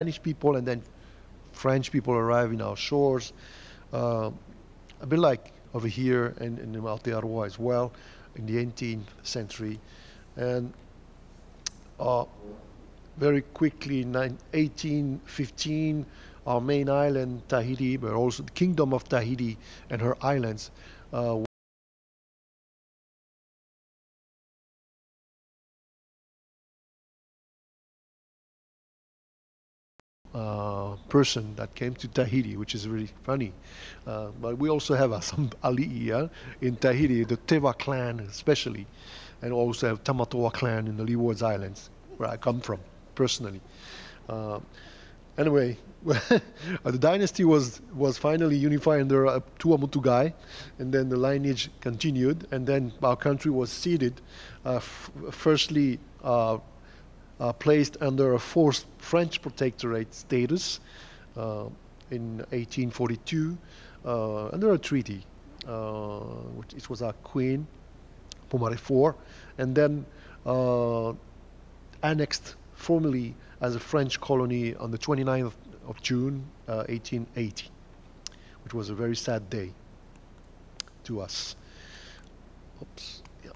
Spanish people and then French people arrive in our shores. Uh, a bit like over here and in, in Aotearoa as well in the 18th century. And uh, very quickly in 1815, our main island, Tahiti, but also the Kingdom of Tahiti and her islands, uh, person that came to Tahiti, which is really funny. Uh, but we also have uh, some ali'i uh, in Tahiti, the Teva clan especially, and also have Tamatoa clan in the Leeward Islands, where I come from personally. Uh, anyway, the dynasty was was finally unified under uh, Tuamotugai, and then the lineage continued, and then our country was ceded, uh, firstly uh, uh, placed under a forced French protectorate status uh, in 1842 uh, under a treaty, uh, which it was a queen, Pomare IV, and then uh, annexed formally as a French colony on the 29th of, of June 1880, which was a very sad day to us. Oops. Yeah.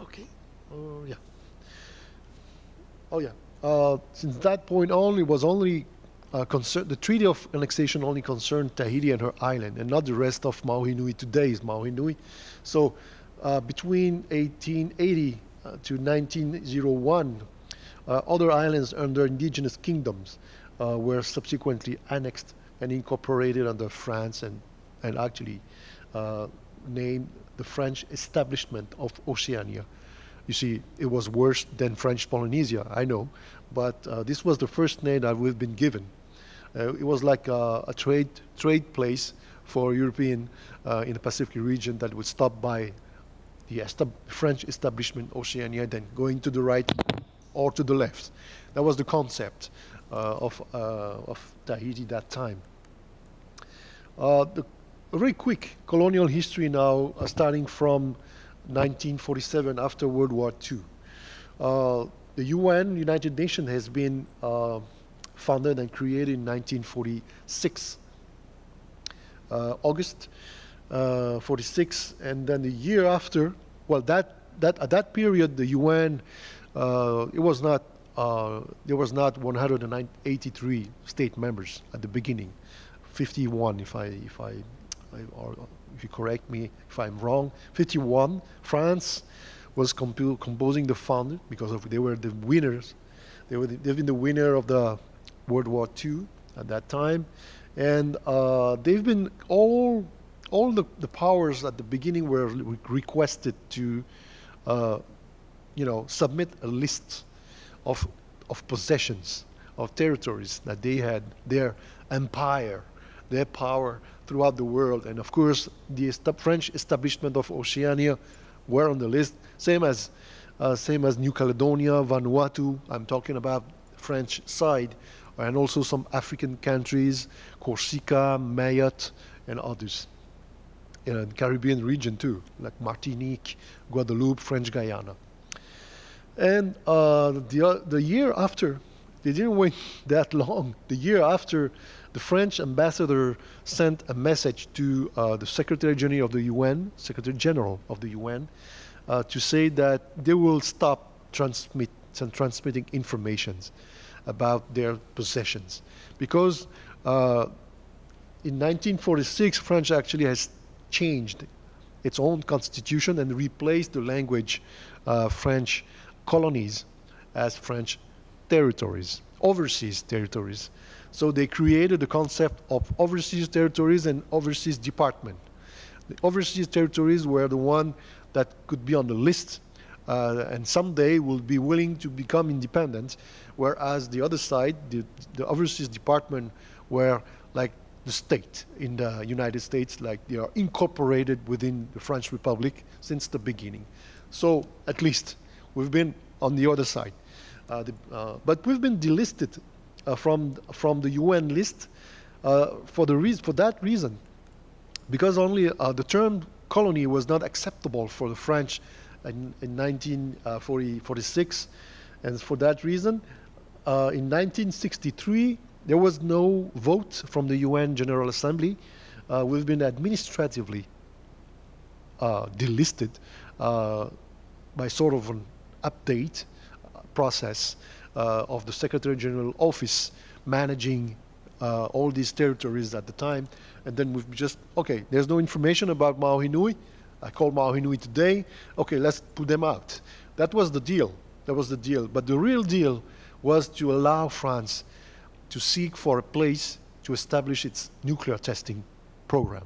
Okay. Uh, yeah. Oh yeah. Uh, since that point on, it was only uh, concern, the Treaty of Annexation only concerned Tahiti and her island, and not the rest of Maohi Nui. Today's Maohi Nui. So uh, between 1880 uh, to 1901, uh, other islands under indigenous kingdoms uh, were subsequently annexed and incorporated under France and, and actually named the French establishment of Oceania. You see, it was worse than French Polynesia, I know, but uh, this was the first name that we've been given. Uh, it was like a, a, trade trade place for European uh, in the Pacific region that would stop by the estab French establishment Oceania, then going to the right or to the left. That was the concept uh, of uh, of Tahiti that time. Uh, the, very quick colonial history now, starting from 1947 after World War II. Uh, the UN, United Nations, has been uh, founded and created in 1946, uh, August uh, 46, and then the year after, well, that that at that period, the UN, uh, it was not uh, there was not 183 state members at the beginning, 51 if I if I, I or you correct me if I'm wrong, 51, France was composing the fund because of, they were the winners. They were the, they've been the winner of the World War II at that time, and uh, they've been all all the, the powers at the beginning were re- requested to, uh, you know, submit a list of of possessions of territories that they had, their empire, their power throughout the world. And of course, the French establishment of Oceania were on the list, same as, uh, same as New Caledonia, Vanuatu. I'm talking about French side, and also some African countries, Corsica, Mayotte, and others. In the Caribbean region too, like Martinique, Guadeloupe, French Guiana. And uh, the, the year after, they didn't wait that long. The year after the French ambassador sent a message to uh, the Secretary General of the UN, Secretary General of the UN, uh, to say that they will stop transmit, transmitting informations about their possessions. Because uh, in 1946, France actually has changed its own constitution and replaced the language uh, French colonies as French territories, overseas territories. So they created the concept of overseas territories and overseas department. The overseas territories were the one that could be on the list uh, and someday will be willing to become independent, whereas the other side, the, the overseas department, were like the state in the United States, like they are incorporated within the French Republic since the beginning. So at least we've been on the other side. Uh, the, uh, but we've been delisted uh, from from the UN list for the reason for that reason, because only the term colony was not acceptable for the French in, in 1946, and for that reason, uh, in 1963, there was no vote from the UN General Assembly. Uh, we've been administratively uh, delisted by sort of an update process uh, of the Secretary General office managing uh, all these territories at the time. And then we've just, okay, there's no information about Maohinui. I called Maohinui today. Okay, let's put them out. That was the deal. That was the deal. But the real deal was to allow France to seek for a place to establish its nuclear testing program.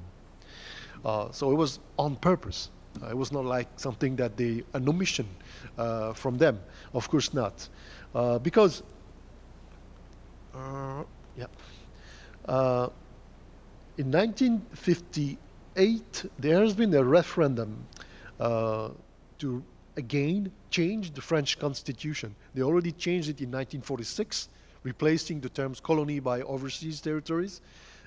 Uh, so it was on purpose. Uh, it was not like something that they, an omission uh, from them. Of course not. Uh, because, uh, yeah. Uh, in 1958, there has been a referendum to again change the French constitution. They already changed it in 1946, replacing the terms colony by overseas territories.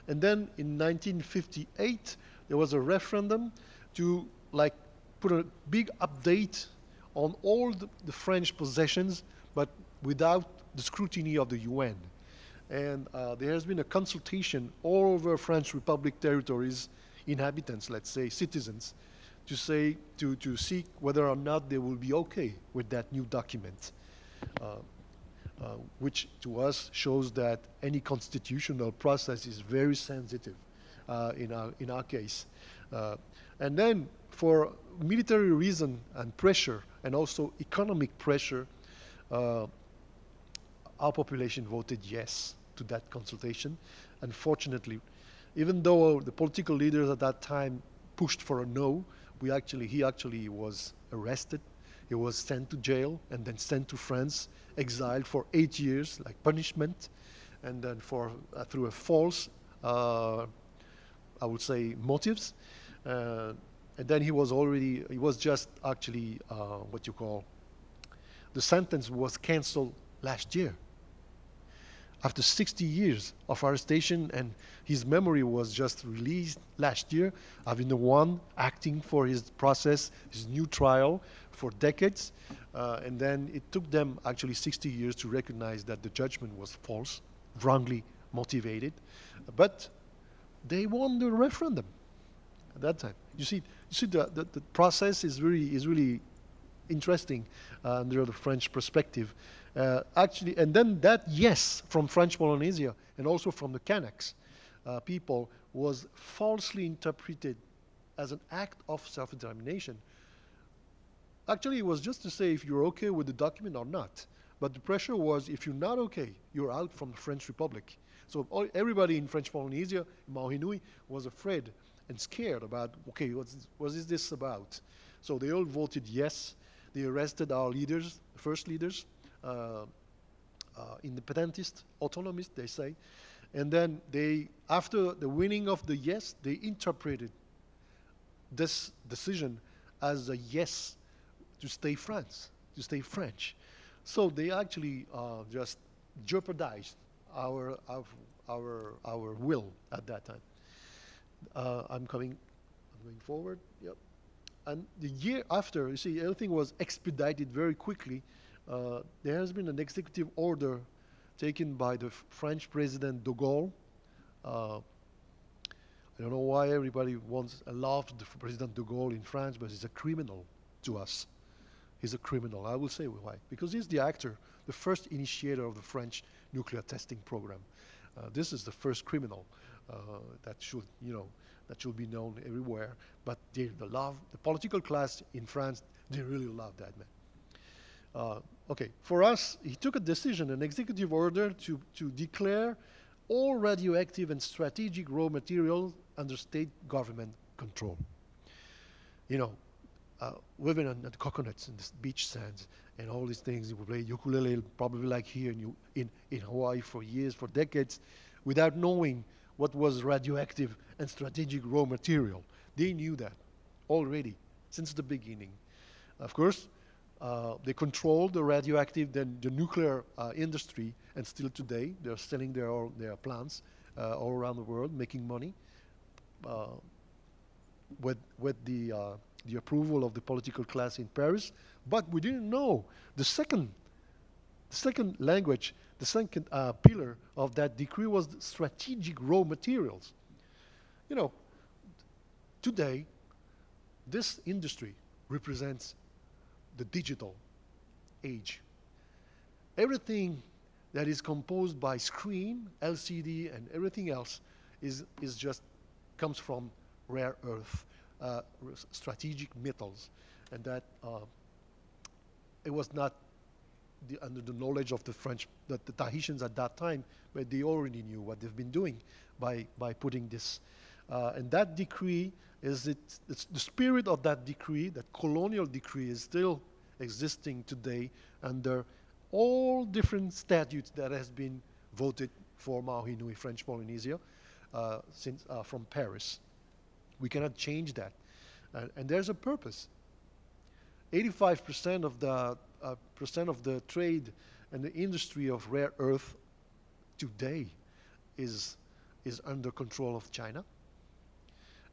And then in 1958, there was a referendum to like put a big update on all the, the French possessions, but without the scrutiny of the UN. And uh, there has been a consultation all over French Republic territories, inhabitants, let's say, citizens, to say, to, to seek whether or not they will be okay with that new document. Uh, uh, which to us shows that any constitutional process is very sensitive uh, in, our, in our case. Uh, and then for military reason and pressure and also economic pressure, uh, our population voted yes to that consultation. Unfortunately, even though the political leaders at that time pushed for a no, we actually, he actually was arrested. He was sent to jail and then sent to France, exiled for eight years, like punishment, and then for uh, through a false, uh, I would say, motives. Uh, and then he was already, he was just actually uh, what you call, the sentence was cancelled last year. After 60 years of arrestation and his memory was just released last year having the one acting for his process his new trial for decades. Uh, and then it took them actually 60 years to recognize that the judgment was false wrongly motivated. But they won the referendum at that time you see you see the, the, the process is really is really interesting uh, under the French perspective uh, actually, and then that yes from French Polynesia and also from the Kanaks uh, people was falsely interpreted as an act of self-determination. Actually, it was just to say if you're okay with the document or not. But the pressure was if you're not okay, you're out from the French Republic. So all, everybody in French Polynesia, Maohinui, was afraid and scared about, okay, what's this, what is this about? So they all voted yes. They arrested our leaders, first leaders, uh, uh, independentist, autonomist, they say. And then they, after the winning of the yes, they interpreted this decision as a yes to stay France, to stay French. So they actually uh, just jeopardized our, our, our, our will at that time. Uh, I'm coming, I'm going forward, yep. And the year after, you see, everything was expedited very quickly uh, there has been an executive order taken by the French President de Gaulle. Uh, I don't know why everybody wants a loved President de Gaulle in France, but he's a criminal to us. He's a criminal. I will say why. Because he's the actor, the first initiator of the French nuclear testing program. Uh, this is the first criminal uh, that should, you know, that should be known everywhere. But they, the love, the political class in France, they really love that man. Uh, okay, for us, he took a decision, an executive order to, to declare all radioactive and strategic raw materials under state government control. You know, uh, been on the coconuts and the beach sands and all these things. We play ukulele, probably like here in, in, in Hawaii for years, for decades, without knowing what was radioactive and strategic raw material. They knew that already since the beginning. Of course, uh, they control the radioactive, then the nuclear uh, industry, and still today they're selling their their plants uh, all around the world, making money uh, with with the uh, the approval of the political class in Paris. But we didn't know the second the second language the second uh, pillar of that decree was strategic raw materials. You know, today, this industry represents the digital age. Everything that is composed by screen, LCD, and everything else is, is just comes from rare earth, uh, strategic metals, and that uh, it was not the, under the knowledge of the French, the, the Tahitians at that time, but they already knew what they've been doing by, by putting this. Uh, and that decree is it, it's the spirit of that decree, that colonial decree is still existing today under all different statutes that has been voted for Maohi French Polynesia, uh, since, uh, from Paris. We cannot change that. And, there's a purpose. 85% of the percent of the trade and the industry of rare earth today is is under control of China.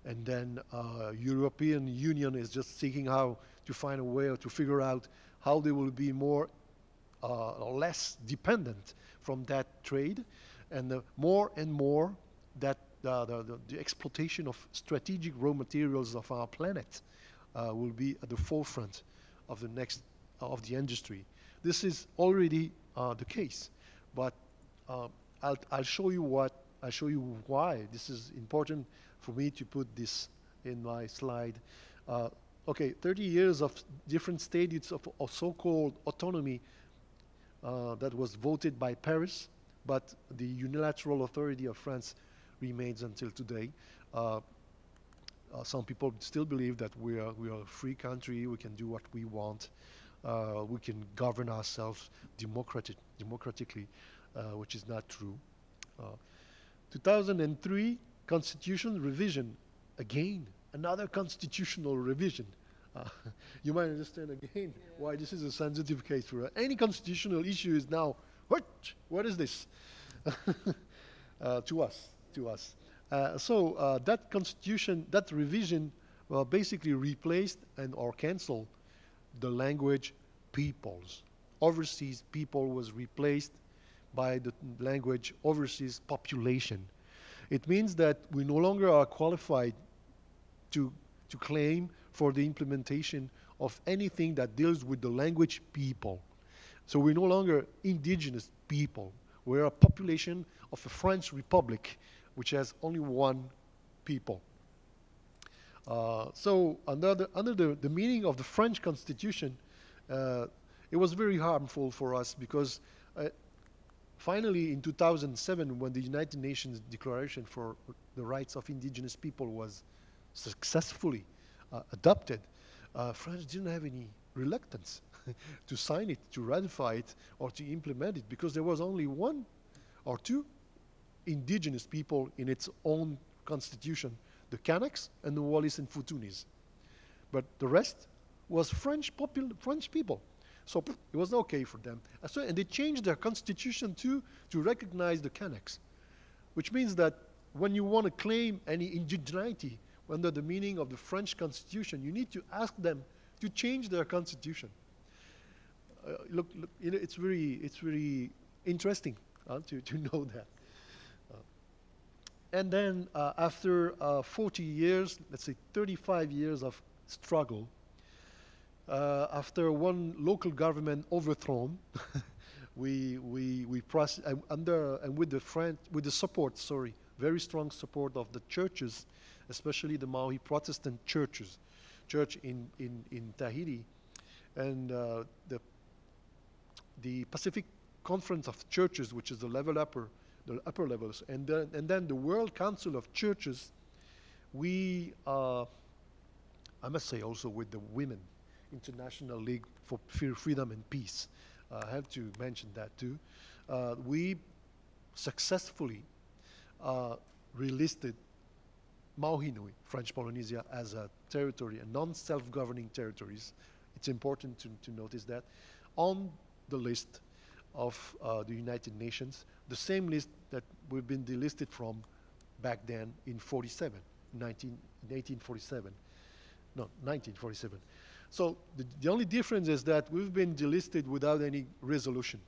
And then uh, European Union is just seeking how to find a way or to figure out how they will be more uh, less dependent from that trade, and uh, more and more that uh, the, the, the, exploitation of strategic raw materials of our planet uh, will be at the forefront of the next of the industry. This is already uh, the case, but uh, I'll, I'll show you what I'll show you why this is important for me to put this in my slide. Uh, okay, 30 years of different stages of, of so-called autonomy uh, that was voted by Paris, but the unilateral authority of France remains until today. Uh, uh, some people still believe that we are, we are a free country, we can do what we want, uh, we can govern ourselves democratic, democratically, uh, which is not true. Uh, 2003 constitution revision, again, another constitutional revision. Uh, you might understand again yeah. why this is a sensitive case for any constitutional issue is now what what is this to us to us uh, so uh, that constitution that revision well, basically replaced and or canceled the language peoples overseas people was replaced by the language overseas population it means that we no longer are qualified to to claim for the implementation of anything that deals with the language people. So we're no longer indigenous people. We're a population of a French republic, which has only one people. Uh, so under, the, under the, the meaning of the French constitution, uh, it was very harmful for us because uh, finally in 2007, when the United Nations Declaration for the Rights of Indigenous People was successfully uh, adopted, uh, France didn't have any reluctance to sign it, to ratify it, or to implement it, because there was only one or two indigenous people in its own constitution, the Kanaks and the Wallis and Futunis. But the rest was French, French people. So it was okay for them. And, so, and they changed their constitution too to recognize the Kanaks, which means that when you want to claim any indigeneity, under the meaning of the French constitution, you need to ask them to change their constitution. Uh, look, look it's very, it's very interesting uh, to, to know that. And then uh, after uh, 40 years, let's say 35 years of struggle, uh, after one local government overthrown, we, we, we process, under, and with the, French, with the support, sorry, very strong support of the churches, especially the Maohi Protestant churches, church in, in, in Tahiti, and uh, the, the Pacific Conference of Churches, which is the level upper, the upper levels, and then, and then the World Council of Churches, we, uh, I must say also with the Women International League for Freedom and Peace, uh, I have to mention that too, uh, we successfully uh, relisted Maohi Nui, French Polynesia, as a territory, a non-self-governing territories. It's important to, to notice that on the list of uh, the United Nations, the same list that we've been delisted from back then in 47, 19, 1847. No, 1947. So the, the only difference is that we've been delisted without any resolution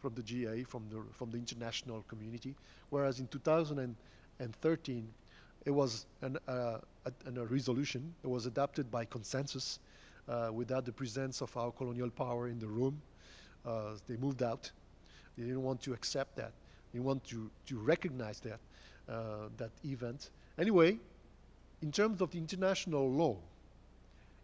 from the GA, from the, from the international community, whereas in 2013, it was an, uh, a, a, resolution. It was adopted by consensus uh, without the presence of our colonial power in the room. Uh, they moved out. They didn't want to accept that. They want to, to recognize that, uh, that event. Anyway, in terms of the international law,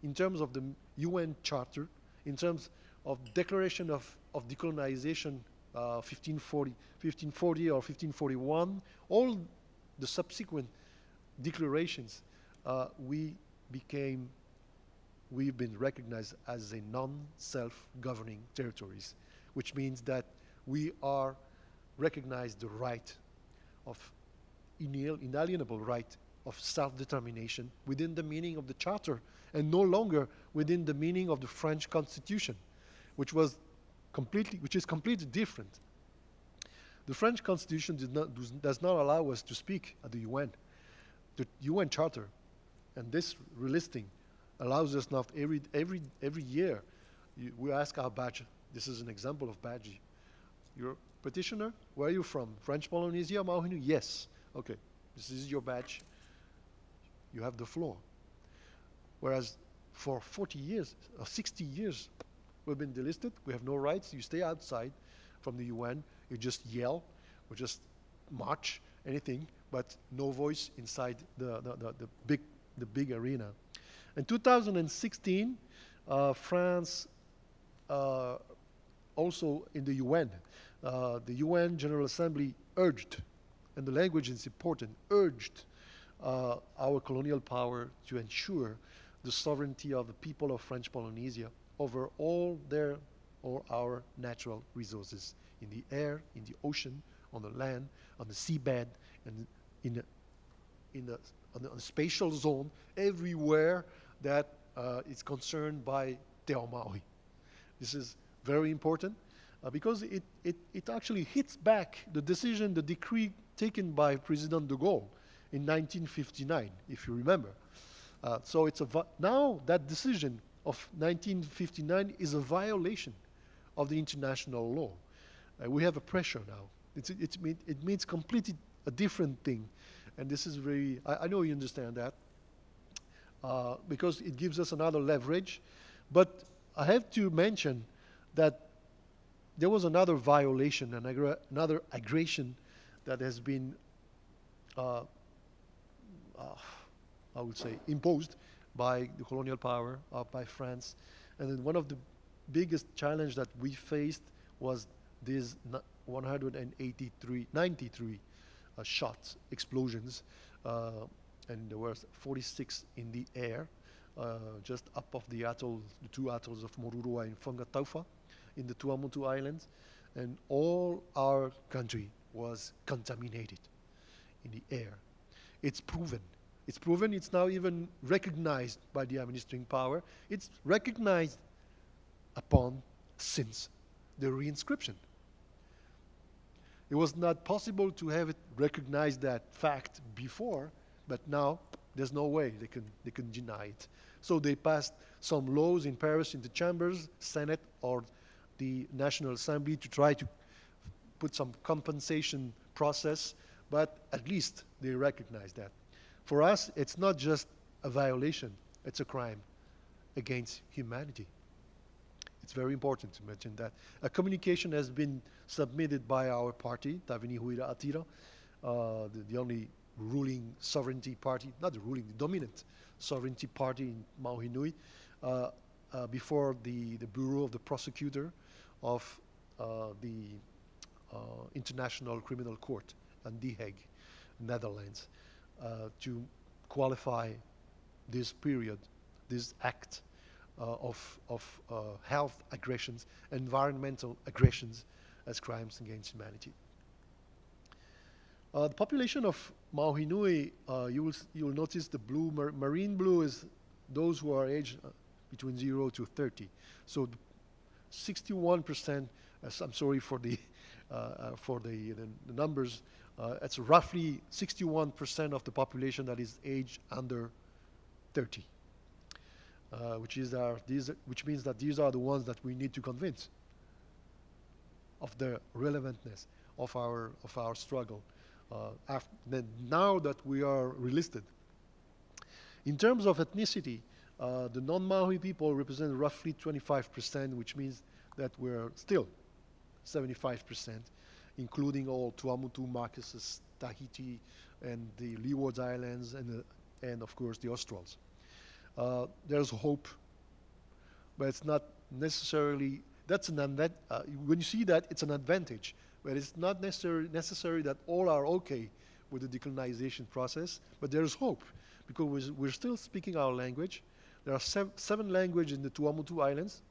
in terms of the UN Charter, in terms of Declaration of, of Decolonization uh, 1540, 1540 or 1541, all the subsequent declarations, uh, we became, we've been recognized as a non-self-governing territories, which means that we are recognized the right of inalienable right of self-determination within the meaning of the Charter and no longer within the meaning of the French Constitution, which was completely, which is completely different. The French Constitution not, does not allow us to speak at the UN. The UN Charter and this relisting allows us now every, every, every year, you, we ask our badge. This is an example of badge. You're petitioner? Where are you from? French Polynesia, Mauhinu? Yes. Okay, this is your badge you have the floor. Whereas for 40 years or 60 years, we've been delisted, we have no rights, you stay outside from the UN, you just yell, or just march, anything, but no voice inside the, the, the, the big, the big arena. In 2016, uh, France uh, also in the UN, uh, the UN General Assembly urged, and the language is important, urged uh, our colonial power to ensure the sovereignty of the people of French Polynesia over all their or our natural resources in the air, in the ocean, on the land, on the seabed, and in the, in the, on the, on spatial zone, everywhere that uh, is concerned by Te Maui. This is very important uh, because it, it, it actually hits back the decision, the decree taken by President de Gaulle in 1959, if you remember. Uh, so it's a now that decision of 1959 is a violation of the international law. Uh, we have a pressure now. It's, it's it means completely a different thing. And this is very, I, I know you understand that, uh, because it gives us another leverage. But I have to mention that there was another violation, an aggra another aggression that has been uh, uh, I would say, imposed by the colonial power, uh, by France. And then one of the biggest challenge that we faced was these 183, 93 uh, shots, explosions, uh, and there were 46 in the air, uh, just up of the atoll, the two atolls of Moruroa and Fangataufa in the Tuamotu Islands, and all our country was contaminated in the air it's proven. It's proven, it's now even recognized by the administering power. It's recognized upon since the reinscription. It was not possible to have it recognized that fact before, but now there's no way they can, they can deny it. So they passed some laws in Paris in the chambers, Senate, or the National Assembly to try to put some compensation process but at least they recognize that. For us, it's not just a violation, it's a crime against humanity. It's very important to mention that. A communication has been submitted by our party, Tavini Huiraatira, uh, the, the, only ruling sovereignty party, not the ruling, the dominant sovereignty party in Maohi Nui, uh, uh, before the, the Bureau of the Prosecutor of uh, the uh, International Criminal Court and The Hague, Netherlands, uh, to qualify this period, this act of, of health aggressions, environmental aggressions as crimes against humanity. Uh, the population of Maohi Nui, uh, you, will, you will notice the blue, mar marine blue is those who are aged uh, between 0 to 30. So 61%, I'm sorry for the, for the, the, the numbers, uh, it's roughly 61% of the population that is aged under 30, uh, which, is our, these, which means that these are the ones that we need to convince. of the relevantness of our, of our struggle uh, now that we are relisted. In terms of ethnicity, uh, the non-Maori people represent roughly 25%, which means that we're still 75%, including all Tuamotu, Marquesas, Tahiti, and the Leeward Islands, and, uh, and of course the Australs. Uh, there's hope, but it's not necessarily, that's an uh, when you see that, it's an advantage, but it's not necessary, necessary that all are okay with the decolonization process, but there's hope because we're still speaking our language. There are sev seven languages in the Tuamotu Islands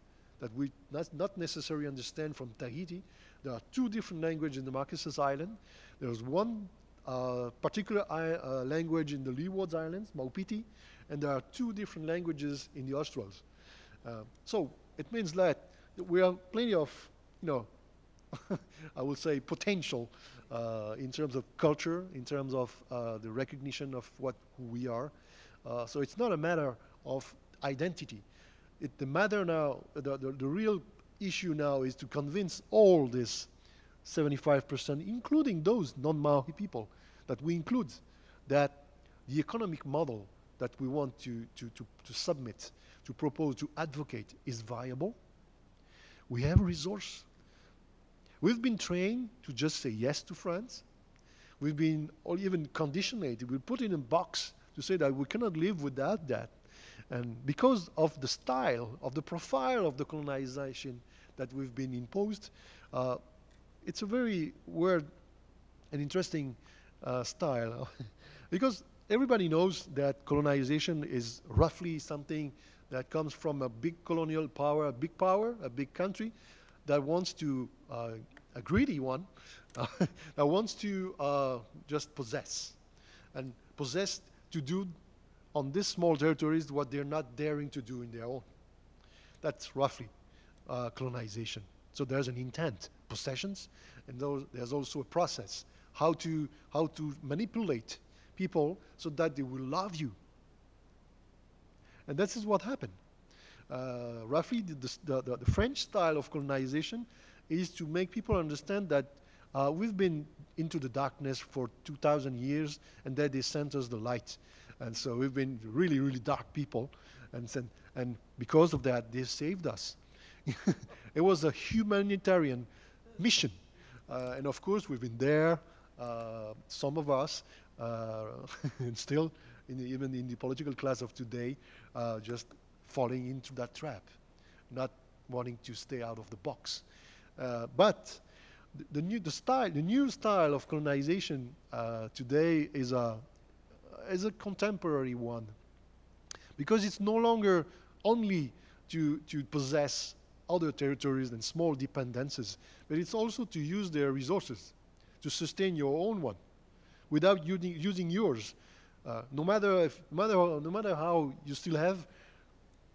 that we not, not necessarily understand from Tahiti. There are two different languages in the Marquesas Island. There's one uh, particular uh, language in the Leeward Islands, Maupiti, and there are two different languages in the Australs. Uh, so it means that we have plenty of, you know, I would say potential uh, in terms of culture, in terms of uh, the recognition of what we are. Uh, so it's not a matter of identity. It, the matter now, the, the, the real issue now is to convince all this 75%, including those non-Maori people that we include, that the economic model that we want to, to, to, to submit, to propose, to advocate is viable. We have a resource. We've been trained to just say yes to France. We've been or even conditioned. we're put in a box to say that we cannot live without that. And because of the style, of the profile of the colonization that we've been imposed, uh, it's a very weird and interesting uh, style. because everybody knows that colonization is roughly something that comes from a big colonial power, a big power, a big country that wants to, uh, a greedy one, that wants to uh, just possess. And possess to do on these small territories what they're not daring to do in their own. That's roughly uh, colonization. So there's an intent, possessions, and there's also a process, how to, how to manipulate people so that they will love you. And this is what happened. Uh, roughly, the, the, the, French style of colonization is to make people understand that uh, we've been into the darkness for 2,000 years, and that they sent us the light. And so we've been really, really dark people. And, and because of that, they saved us. it was a humanitarian mission. Uh, and of course, we've been there, uh, some of us, uh, and still, in the, even in the political class of today, uh, just falling into that trap, not wanting to stay out of the box. Uh, but the, the, new, the, style, the new style of colonization uh, today is a, is a contemporary one because it's no longer only to, to possess other territories and small dependencies, but it's also to use their resources to sustain your own one without using, using yours. Uh, no, matter if, no, matter, no matter how you still have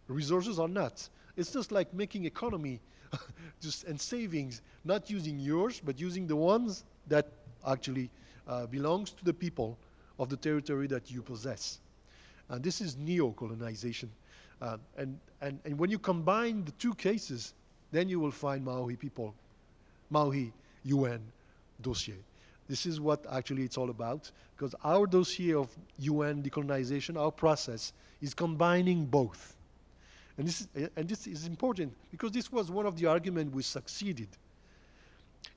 resources or not. It's just like making economy just, and savings, not using yours, but using the ones that actually uh, belongs to the people of the territory that you possess. And this is neo-colonization. Uh, and, and, and when you combine the two cases, then you will find Maohi people, Maohi UN dossier. This is what actually it's all about, because our dossier of UN decolonization, our process, is combining both. And this, is, and this is important, because this was one of the arguments we succeeded.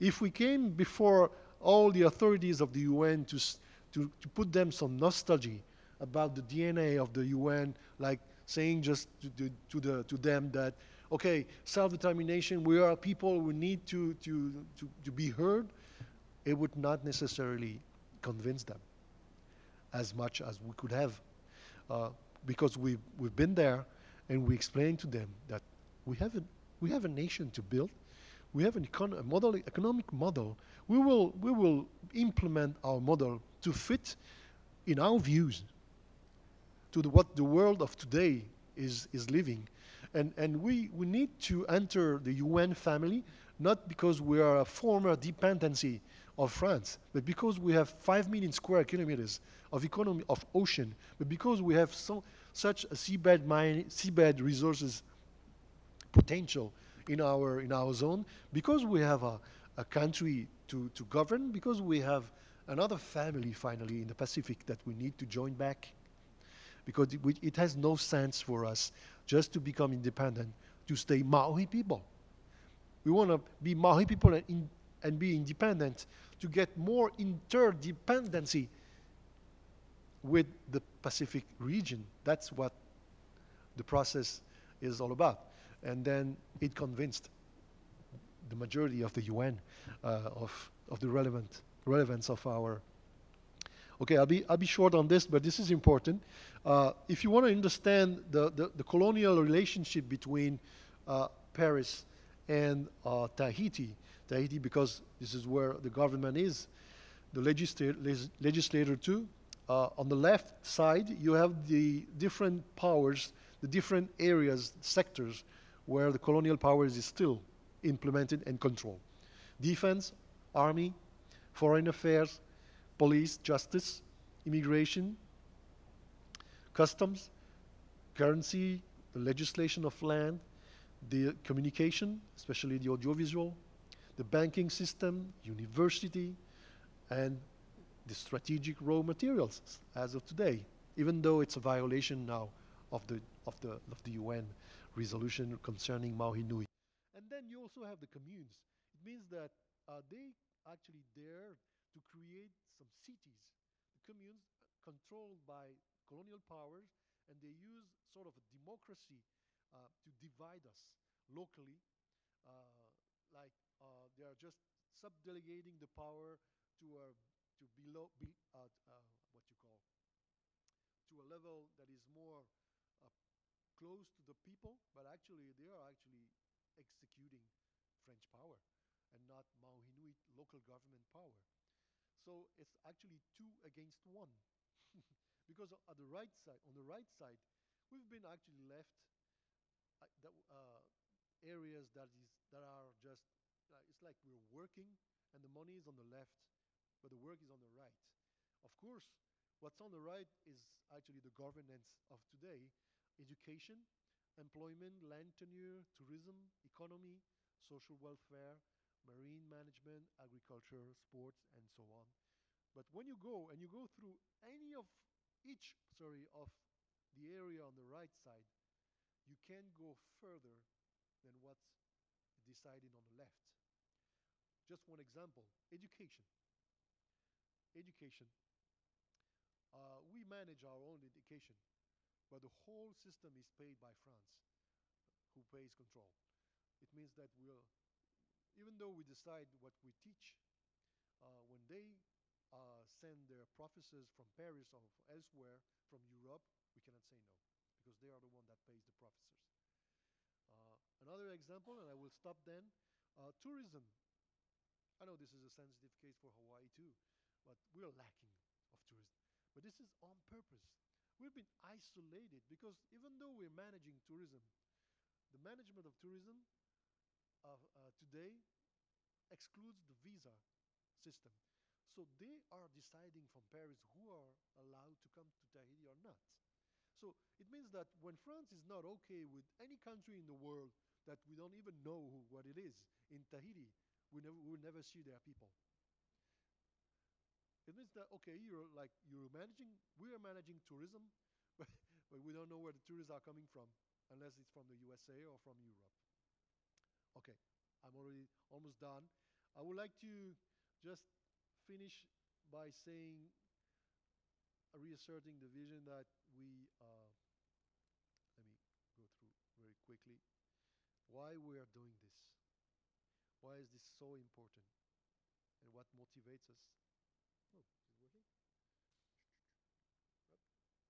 If we came before all the authorities of the UN to, to, to put them some nostalgia about the DNA of the UN, like saying just to, to, to, the, to them that, okay, self-determination, we are people, we need to, to, to, to be heard, it would not necessarily convince them as much as we could have. Uh, because we've, we've been there and we explain to them that we have a, we have a nation to build, we have an econ model, economic model. We will, we will implement our model to fit in our views to the, what the world of today is, is living. And, and we, we need to enter the UN family, not because we are a former dependency of France, but because we have 5 million square kilometers of economy of ocean, but because we have so, such a seabed, mine, seabed resources potential in our, in our zone, because we have a, a country to, to govern because we have another family finally in the Pacific that we need to join back. Because it, we- it has no sense for us just to become independent, to stay Maori people. We want to be Maori people and, in, and be independent to get more interdependency with the Pacific region. That's what the process is all about. And then it convinced the majority of the UN uh, of, of the relevant relevance of our. Okay, I'll be, I'll be short on this, but this is important. Uh, if you want to understand the, the, the colonial relationship between uh, Paris and uh, Tahiti, Tahiti because this is where the government is, the legislator, leg- legislator too. Uh, on the left side, you have the different powers, the different areas, sectors where the colonial powers is still implemented and controlled. Defense, army, foreign affairs, police, justice, immigration, customs, currency, the legislation of land, the communication, especially the audiovisual, the banking system, university, and the strategic raw materials as of today, even though it's a violation now of the, of the, of the UN resolution concerning Maohi Nui. And then you also have the communes. It means that uh, they actually dare to create some cities, the communes uh, controlled by colonial powers, and they use sort of a democracy uh, to divide us locally. Uh, like uh, they are just subdelegating the power to a to below be, uh, what you call to a level that is more close to the people, but actually they are actually executing French power and not Maohi local government power. So it's actually two against one. because at the right side, on the right side, we've been actually left uh, that, uh, areas that is that are just uh, it's like we're working and the money is on the left, but the work is on the right. Of course, what's on the right is actually the governance of today, education, employment, land tenure, tourism, economy, social welfare, marine management, agriculture, sports, and so on. But when you go and you go through any of each, sorry, of the area on the right side, you can go further than what's decided on the left. Just one example education. Education. Uh, we manage our own education, but the whole system is paid by France, who pays control. It means that we'll, even though we decide what we teach, uh, when they uh, send their professors from Paris or elsewhere from Europe, we cannot say no because they are the one that pays the professors. Uh, another example, and I will stop then, uh, tourism. I know this is a sensitive case for Hawaii too, but we're lacking of tourism. But this is on purpose. We've been isolated because even though we're managing tourism, the management of tourism of, uh, today excludes the visa system. So they are deciding from Paris who are allowed to come to Tahiti or not. So it means that when France is not okay with any country in the world that we don't even know who, what it is, in Tahiti, we, we will never see their people. It means that okay, you're like you're managing, we are managing tourism, but, but we don't know where the tourists are coming from, unless it's from the USA or from Europe. Okay, I'm already almost done. I would like to just finish by saying, uh, reasserting the vision that we, uh, let me go through very quickly, why we are doing this. Why is this so important? And what motivates us? Oh, is it working? Up.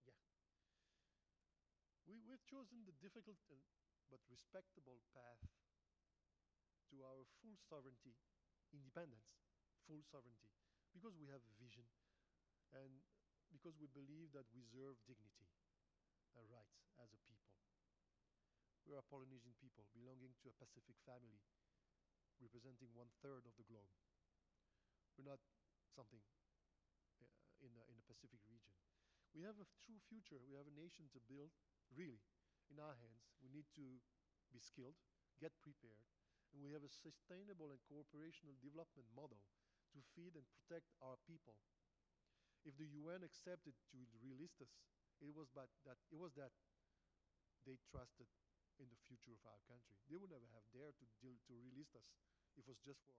Yeah. We, we've chosen the difficult but respectable path to our full sovereignty, independence, full sovereignty, because we have a vision and because we believe that we deserve dignity and rights as a people. We are a Polynesian people belonging to a Pacific family representing one third of the globe. We're not something uh, in, the, in the Pacific region. We have a true future. We have a nation to build, really, in our hands. We need to be skilled, get prepared, and we have a sustainable and cooperational development model to feed and protect our people. If the UN accepted to relist us, it was but that it was that they trusted in the future of our country. They would never have dared to deal, to us if it was just for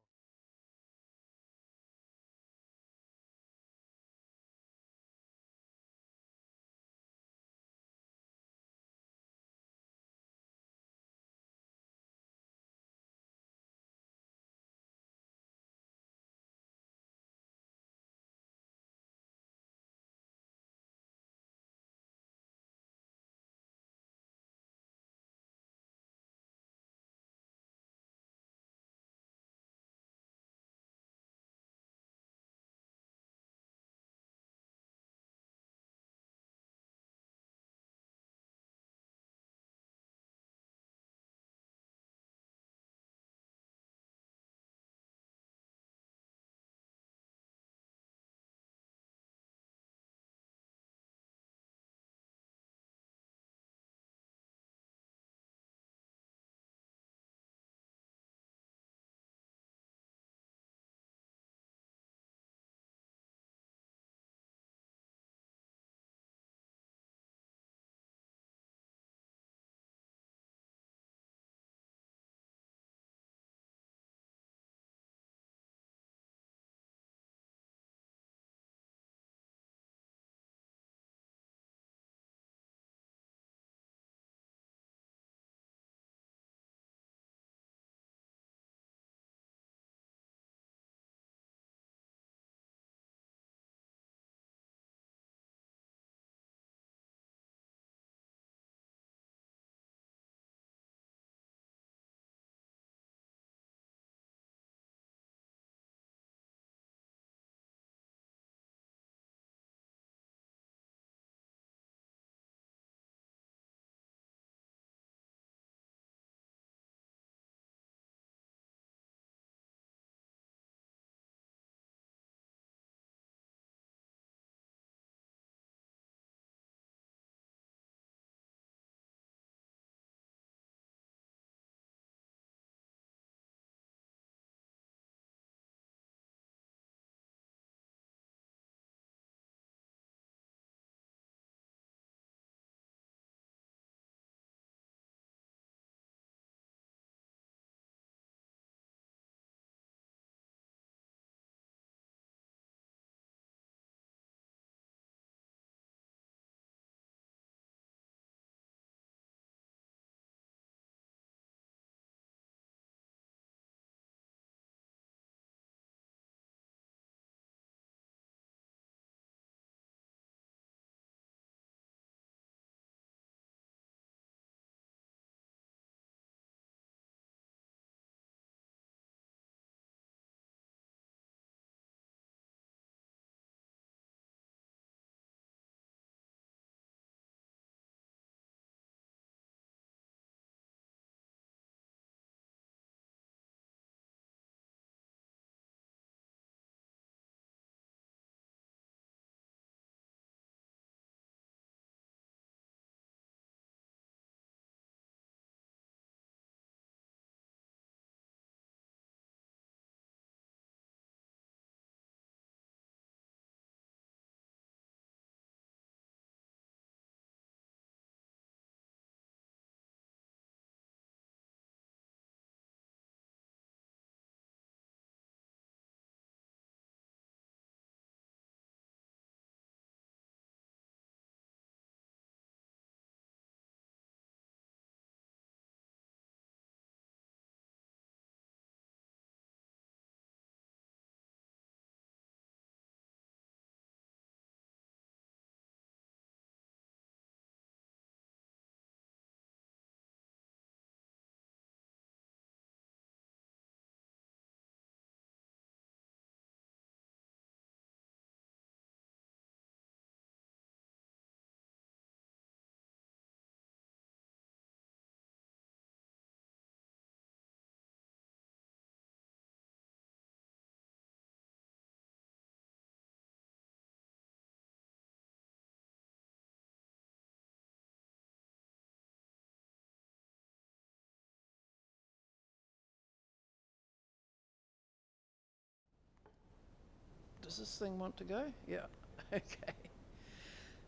Does this thing want to go? Yeah. Okay.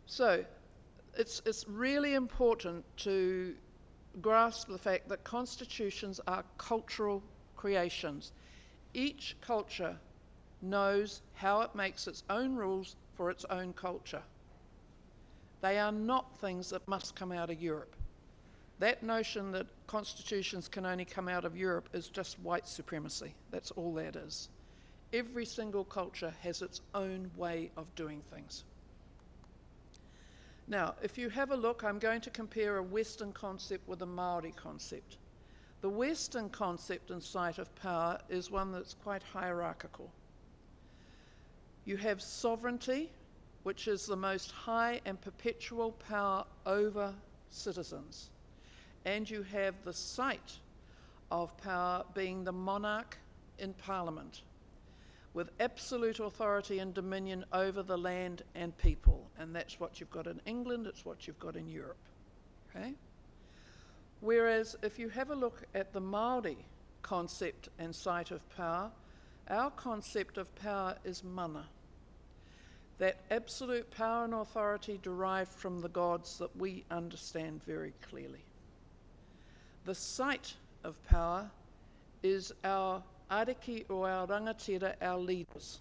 So, it's, it's really important to grasp the fact that constitutions are cultural creations. Each culture knows how it makes its own rules for its own culture. They are not things that must come out of Europe. That notion that constitutions can only come out of Europe is just white supremacy. That's all that is. Every single culture has its own way of doing things. Now, if you have a look, I'm going to compare a Western concept with a Maori concept. The Western concept and site of power is one that's quite hierarchical. You have sovereignty, which is the most high and perpetual power over citizens. And you have the site of power being the monarch in parliament with absolute authority and dominion over the land and people. And that's what you've got in England, it's what you've got in Europe. Okay? Whereas if you have a look at the Maori concept and site of power, our concept of power is mana. That absolute power and authority derived from the gods that we understand very clearly. The site of power is our ariki or our rangatira, our leaders.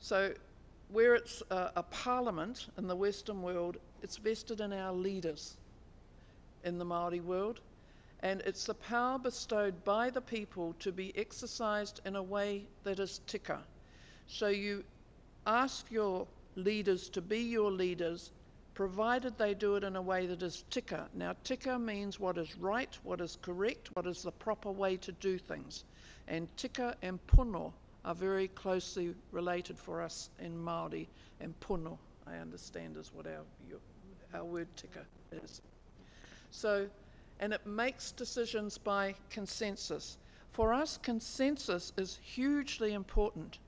So, where it's a, a parliament in the Western world, it's vested in our leaders in the Maori world, and it's the power bestowed by the people to be exercised in a way that is tika. So you ask your leaders to be your leaders provided they do it in a way that is tika. Now, tika means what is right, what is correct, what is the proper way to do things. And tika and pono are very closely related for us in Māori, and pono, I understand, is what our, our word tika is. So, and it makes decisions by consensus. For us, consensus is hugely important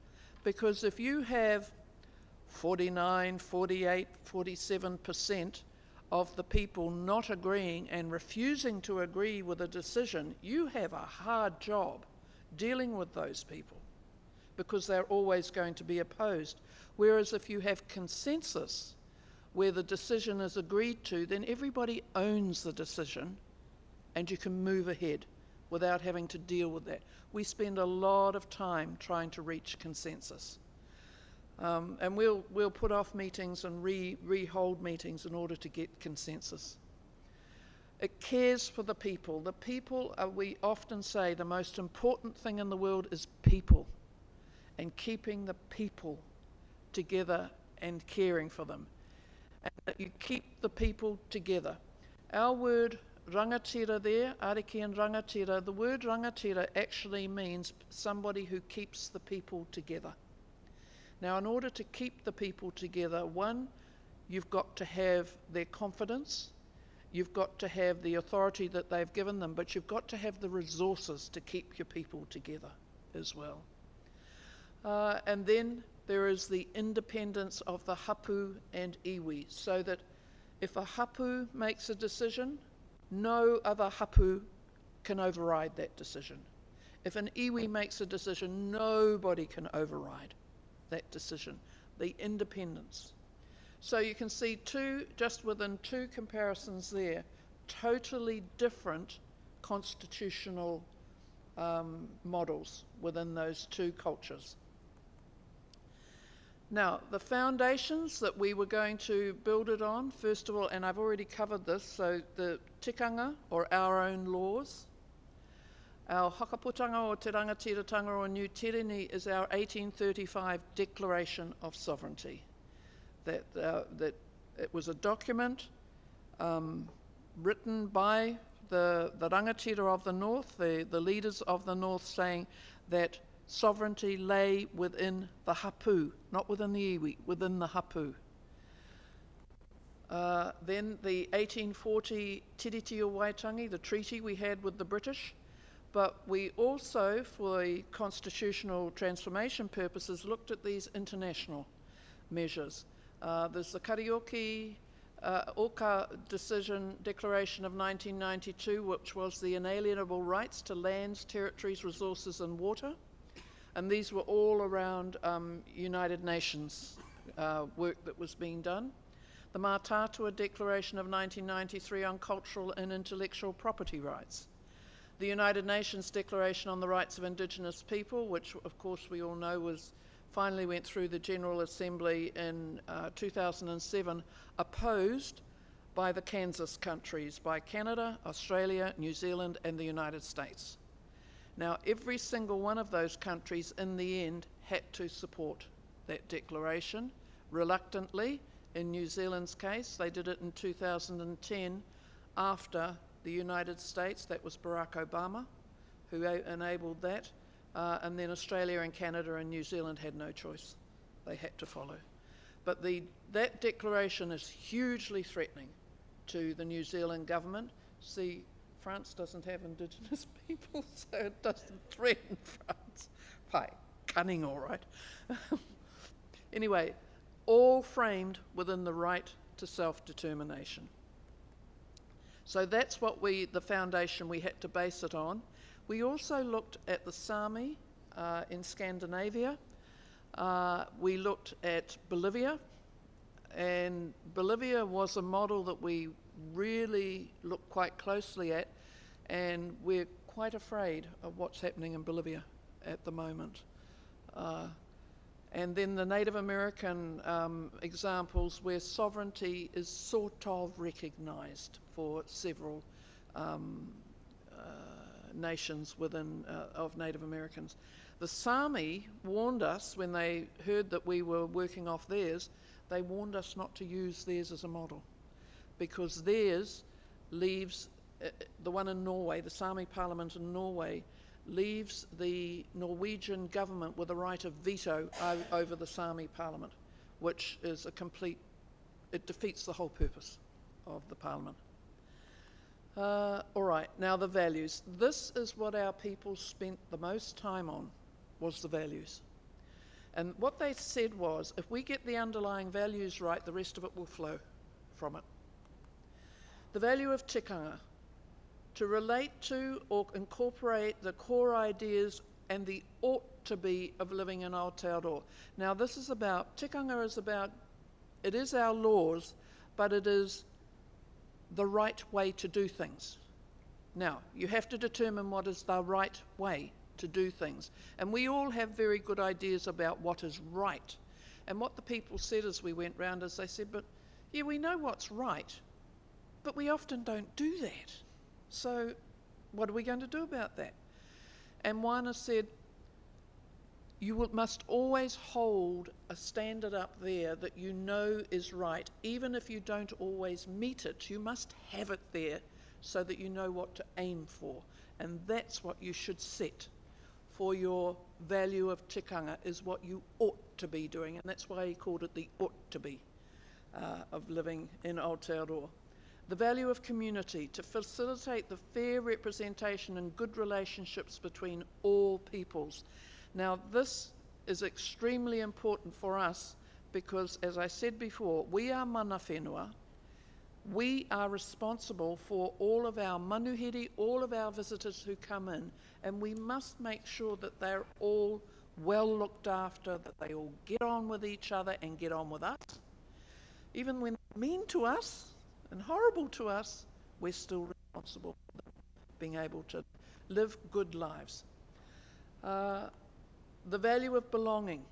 because if you have 49, 48, 47% of the people not agreeing and refusing to agree with a decision, you have a hard job dealing with those people because they're always going to be opposed. Whereas if you have consensus where the decision is agreed to, then everybody owns the decision and you can move ahead without having to deal with that. We spend a lot of time trying to reach consensus. Um, and we'll, we'll put off meetings and re, re-hold meetings in order to get consensus. It cares for the people. The people, are, we often say, the most important thing in the world is people and keeping the people together and caring for them. And that you keep the people together. Our word rangatira there, ariki and rangatira, the word rangatira actually means somebody who keeps the people together. Now, in order to keep the people together, one, you've got to have their confidence, you've got to have the authority that they've given them, but you've got to have the resources to keep your people together as well. Uh, and then there is the independence of the hapu and iwi, so that if a hapu makes a decision, no other hapu can override that decision. If an iwi makes a decision, nobody can override that decision, the independence. So you can see two, just within two comparisons there, totally different constitutional um, models within those two cultures. Now, the foundations that we were going to build it on, first of all, and I've already covered this, so the tikanga, or our own laws, our Hakaputanga o Te Rangatiratanga o Nu Tireni is our 1835 Declaration of Sovereignty. That, uh, that it was a document um, written by the, the rangatira of the North, the, the leaders of the North, saying that sovereignty lay within the hapu, not within the iwi, within the hapu. Uh, then the 1840 Tiriti o Waitangi, the treaty we had with the British, but we also, for the constitutional transformation purposes, looked at these international measures. Uh, there's the Karaioke uh, Oka decision declaration of 1992, which was the inalienable rights to lands, territories, resources, and water. And these were all around um, United Nations uh, work that was being done. The Mātātua Declaration of 1993 on Cultural and Intellectual Property Rights. The United Nations Declaration on the Rights of Indigenous People, which of course we all know was finally went through the General Assembly in uh, 2007, opposed by the CANZUS countries, by Canada, Australia, New Zealand, and the United States. Now, every single one of those countries in the end had to support that declaration. Reluctantly, in New Zealand's case, they did it in 2010 after the United States, that was Barack Obama, who enabled that, uh, and then Australia and Canada and New Zealand had no choice. They had to follow. But the, that declaration is hugely threatening to the New Zealand government. See, France doesn't have Indigenous people, so it doesn't threaten France. Pai, cunning, all right. anyway, all framed within the right to self determination. So that's what we, the foundation we had to base it on. We also looked at the Sami uh, in Scandinavia. Uh, we looked at Bolivia, and Bolivia was a model that we really looked quite closely at, and we're quite afraid of what's happening in Bolivia at the moment. Uh, and then the Native American um, examples where sovereignty is sort of recognized for several um, uh, nations within uh, of Native Americans. The Sami warned us when they heard that we were working off theirs, they warned us not to use theirs as a model because theirs leaves uh, the one in Norway, the Sami parliament in Norway, leaves the Norwegian government with a right of veto over the Sami parliament, which is a complete, it defeats the whole purpose of the parliament. Uh, all right, now the values. This is what our people spent the most time on, was the values. And what they said was, if we get the underlying values right, the rest of it will flow from it. The value of tikanga, to relate to or incorporate the core ideas and the ought to be of living in Aotearoa. Now, this is about, tikanga is about, it is our laws, but it is the right way to do things. Now, you have to determine what is the right way to do things. And we all have very good ideas about what is right. And what the people said as we went round is they said, but yeah, we know what's right, but we often don't do that. So, what are we going to do about that? And Moana said, You will, must always hold a standard up there that you know is right, even if you don't always meet it. You must have it there so that you know what to aim for. And that's what you should set for your value of tikanga, is what you ought to be doing. And that's why he called it the ought to be uh, of living in Aotearoa the value of community to facilitate the fair representation and good relationships between all peoples. Now, this is extremely important for us because, as I said before, we are mana whenua. We are responsible for all of our manuhiri, all of our visitors who come in, and we must make sure that they're all well looked after, that they all get on with each other and get on with us. Even when mean to us, and horrible to us, we're still responsible for them being able to live good lives. Uh, the value of belonging,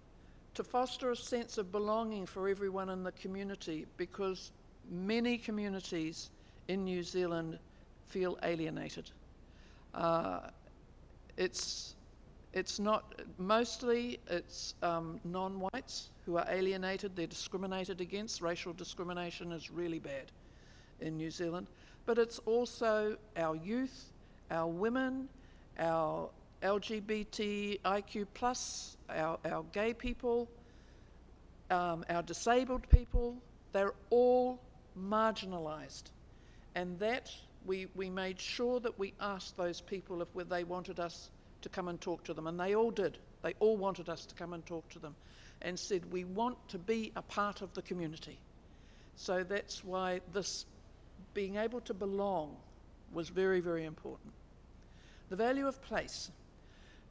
to foster a sense of belonging for everyone in the community because many communities in New Zealand feel alienated. Uh, it's, it's not, mostly it's um, non-whites who are alienated, they're discriminated against. Racial discrimination is really bad in New Zealand, but it's also our youth, our women, our LGBTIQ plus, our, our gay people, um, our disabled people, they're all marginalised. And that, we, we made sure that we asked those people if they wanted us to come and talk to them. And they all did. They all wanted us to come and talk to them and said, we want to be a part of the community. So that's why this being able to belong was very, very important. The value of place.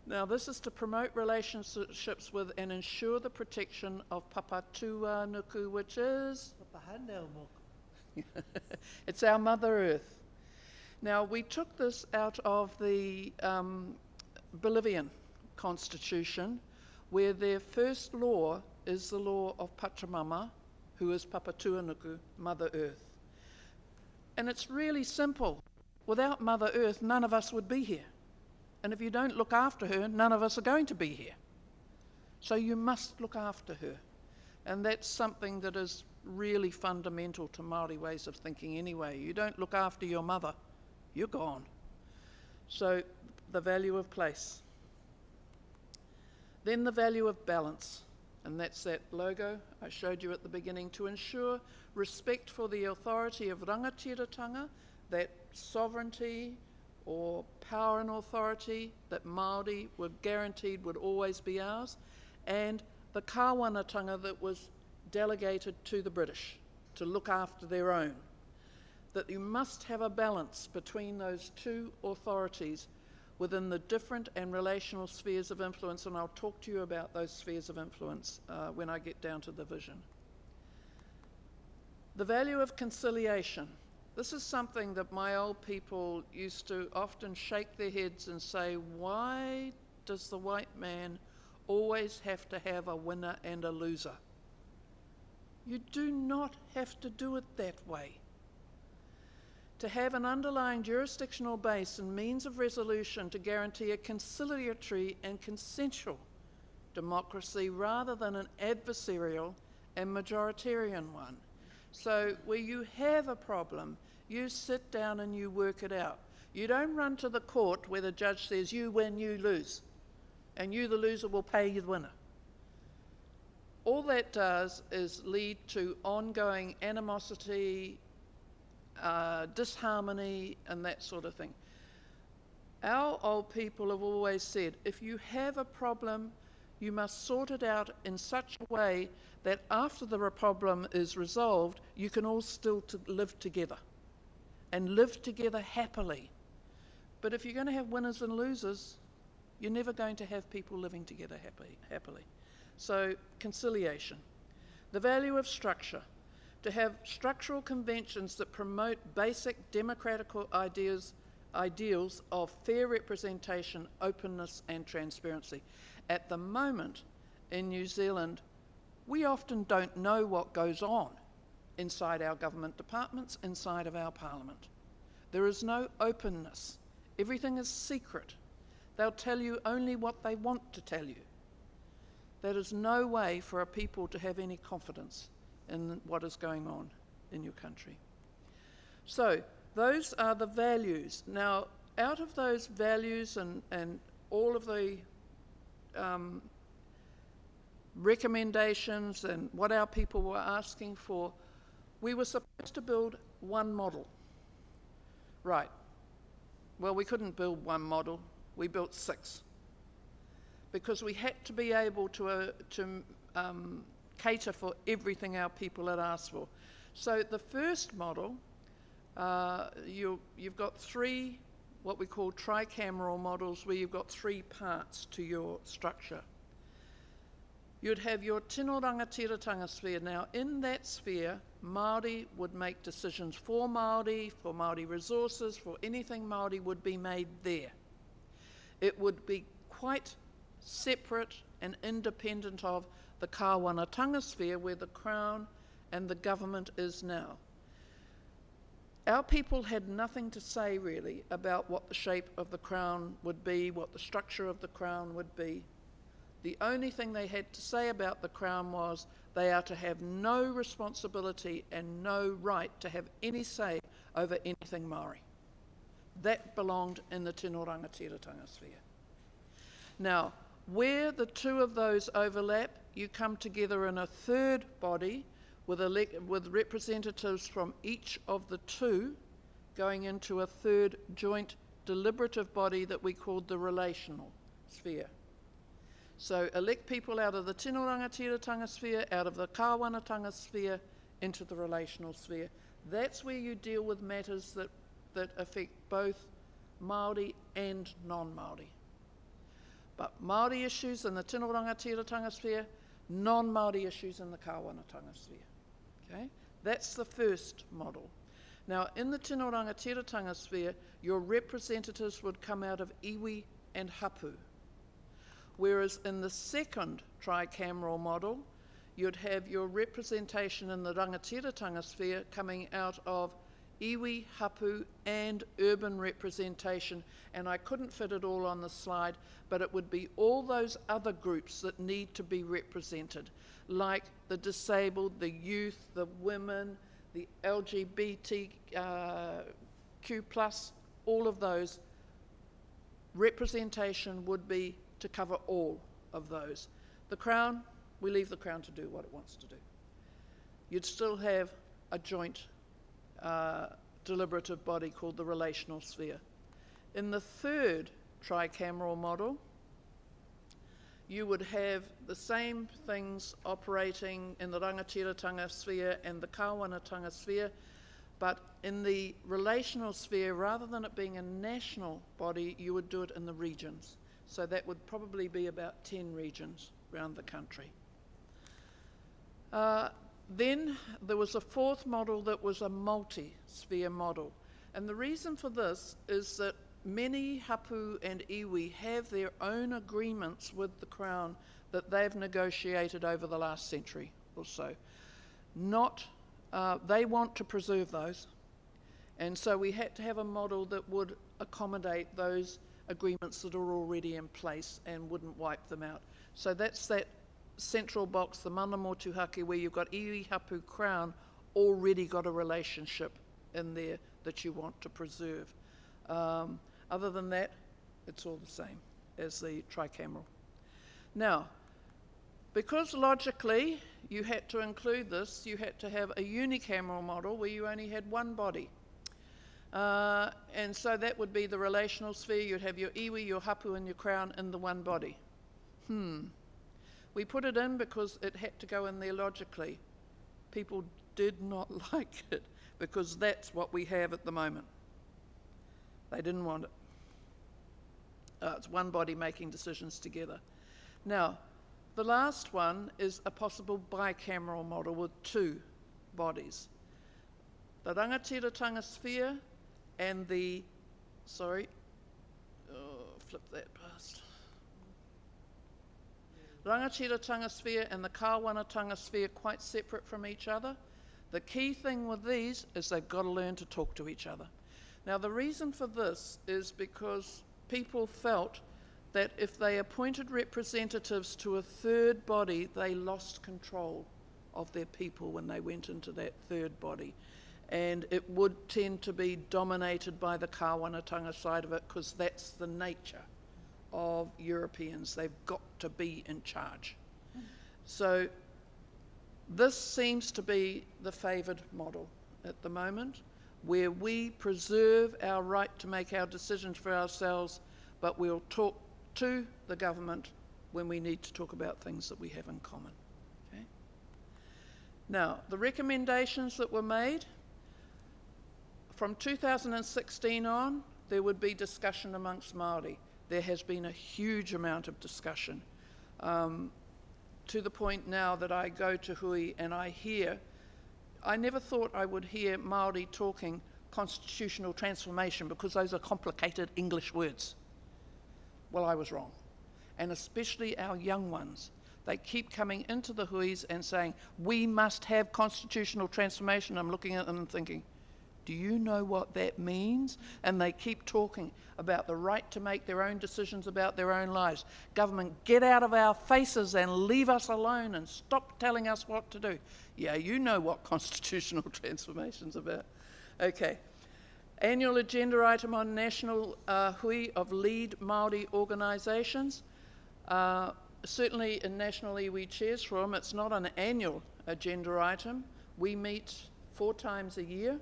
Now, this is to promote relationships with and ensure the protection of Papatuanuku, which is it's our Mother Earth. Now, we took this out of the um, Bolivian constitution, where their first law is the law of Pachamama, who is Papatuanuku, Mother Earth. And it's really simple. Without Mother Earth, none of us would be here. And if you don't look after her, none of us are going to be here. So you must look after her. And that's something that is really fundamental to Maori ways of thinking anyway. You don't look after your mother, you're gone. So the value of place. Then the value of balance, and that's that logo I showed you at the beginning to ensure respect for the authority of rangatiratanga, that sovereignty or power and authority that Māori were guaranteed would always be ours, and the kāwanatanga that was delegated to the British to look after their own. That you must have a balance between those two authorities within the different and relational spheres of influence, and I'll talk to you about those spheres of influence uh, when I get down to the vision. The value of conciliation. This is something that my old people used to often shake their heads and say, Why does the white man always have to have a winner and a loser? You do not have to do it that way to have an underlying jurisdictional base and means of resolution to guarantee a conciliatory and consensual democracy rather than an adversarial and majoritarian one. So, where you have a problem, you sit down and you work it out. You don't run to the court where the judge says, You win, you lose, and you, the loser, will pay you the winner. All that does is lead to ongoing animosity, uh, disharmony, and that sort of thing. Our old people have always said if you have a problem, you must sort it out in such a way that after the problem is resolved, you can all still live together and live together happily. But if you're going to have winners and losers, you're never going to have people living together happy, happily. So, conciliation. The value of structure to have structural conventions that promote basic democratic ideas, ideals of fair representation, openness, and transparency. At the moment in New Zealand, we often don't know what goes on inside our government departments, inside of our parliament. There is no openness. Everything is secret. They'll tell you only what they want to tell you. That is no way for a people to have any confidence in what is going on in your country. So, those are the values. Now, out of those values and, and all of the um, recommendations and what our people were asking for, we were supposed to build one model. Right. Well, we couldn't build one model, we built six. Because we had to be able to, uh, to um, cater for everything our people had asked for. So the first model, uh, you, you've got three what we call tricameral models where you've got three parts to your structure. You'd have your tino rangatiratanga sphere. Now, in that sphere, Māori would make decisions for Māori, for Māori resources, for anything Māori would be made there. It would be quite separate and independent of the Kāwanatanga sphere where the Crown and the government is now. Our people had nothing to say really about what the shape of the Crown would be, what the structure of the Crown would be. The only thing they had to say about the Crown was they are to have no responsibility and no right to have any say over anything Maori. That belonged in the Tino Rangatiratanga sphere. Now, where the two of those overlap, you come together in a third body with, with representatives from each of the two going into a third joint deliberative body that we called the relational sphere. So elect people out of the tino rangatiratanga sphere, out of the kāwanatanga sphere, into the relational sphere. That's where you deal with matters that, that affect both Māori and non-Māori. But Māori issues in the Tino Rangatiratanga sphere, non-Māori issues in the Kāwanatanga sphere. Okay? That's the first model. Now, in the Tino Rangatiratanga sphere, your representatives would come out of iwi and hapu. Whereas in the second tricameral model, you'd have your representation in the Rangatiratanga sphere coming out of iwi, hapu, and urban representation. And I couldn't fit it all on the slide, but it would be all those other groups that need to be represented, like the disabled, the youth, the women, the LGBTQ uh, plus, all of those. Representation would be to cover all of those. The Crown, we leave the Crown to do what it wants to do. You'd still have a joint uh, deliberative body called the relational sphere. In the third tricameral model, you would have the same things operating in the rangatiratanga sphere and the kawanatanga sphere, but in the relational sphere, rather than it being a national body, you would do it in the regions. So that would probably be about 10 regions around the country. Uh, then there was a fourth model that was a multi-sphere model. And the reason for this is that many hapu and iwi have their own agreements with the Crown that they've negotiated over the last century or so. Not, uh, they want to preserve those. And so we had to have a model that would accommodate those agreements that are already in place and wouldn't wipe them out. So that's that central box, the mana motuhake, where you've got iwi hapu crown, already got a relationship in there that you want to preserve. Um, other than that, it's all the same as the tricameral. Now, because logically you had to include this, you had to have a unicameral model where you only had one body. Uh, and so that would be the relational sphere. You'd have your iwi, your hapu, and your crown in the one body. Hmm. We put it in because it had to go in there logically. People did not like it because that's what we have at the moment. They didn't want it. Uh, it's one body making decisions together. Now, the last one is a possible bicameral model with two bodies. The rangatiratanga sphere and the, sorry, oh, flip that past. Rangatiratanga sphere and the Kāwanatanga sphere quite separate from each other. The key thing with these is they've got to learn to talk to each other. Now, the reason for this is because people felt that if they appointed representatives to a third body, they lost control of their people when they went into that third body. And it would tend to be dominated by the Kāwanatanga side of it because that's the nature of Europeans. They've got to be in charge. So this seems to be the favoured model at the moment, where we preserve our right to make our decisions for ourselves, but we'll talk to the government when we need to talk about things that we have in common. Okay? Now, the recommendations that were made from 2016 on, there would be discussion amongst Māori there has been a huge amount of discussion um, to the point now that I go to Hui and I hear, I never thought I would hear Maori talking constitutional transformation because those are complicated English words. Well, I was wrong. And especially our young ones. They keep coming into the Huis and saying, we must have constitutional transformation. I'm looking at them and thinking, do you know what that means? And they keep talking about the right to make their own decisions about their own lives. Government, get out of our faces and leave us alone and stop telling us what to do. Yeah, you know what constitutional transformation's about. Okay. Annual agenda item on national uh, hui of lead Māori organisations. Uh, certainly in National Iwi Chairs Forum, it's not an annual agenda item. We meet four times a year.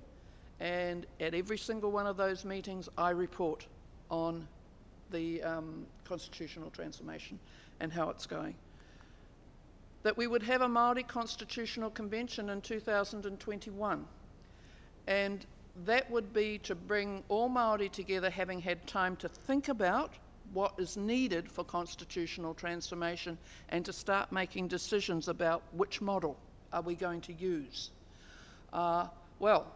And at every single one of those meetings, I report on the um, constitutional transformation and how it's going. That we would have a Māori Constitutional Convention in 2021. And that would be to bring all Māori together having had time to think about what is needed for constitutional transformation and to start making decisions about which model are we going to use. Uh, well,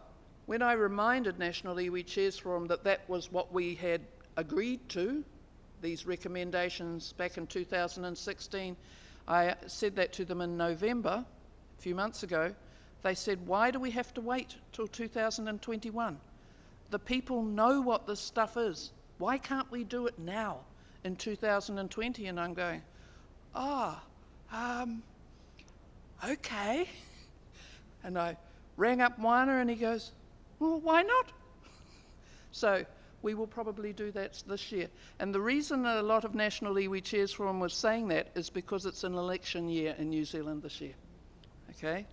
when I reminded National Iwi Chairs Forum that that was what we had agreed to, these recommendations back in 2016, I said that to them in November, a few months ago. They said, Why do we have to wait till 2021? The people know what this stuff is. Why can't we do it now in 2020? And I'm going, Ah, oh, um, okay. And I rang up Moana and he goes, Well, why not? So we will probably do that this year. And the reason that a lot of National Iwi Chairs Forum was saying that is because it's an election year in New Zealand this year. Okay?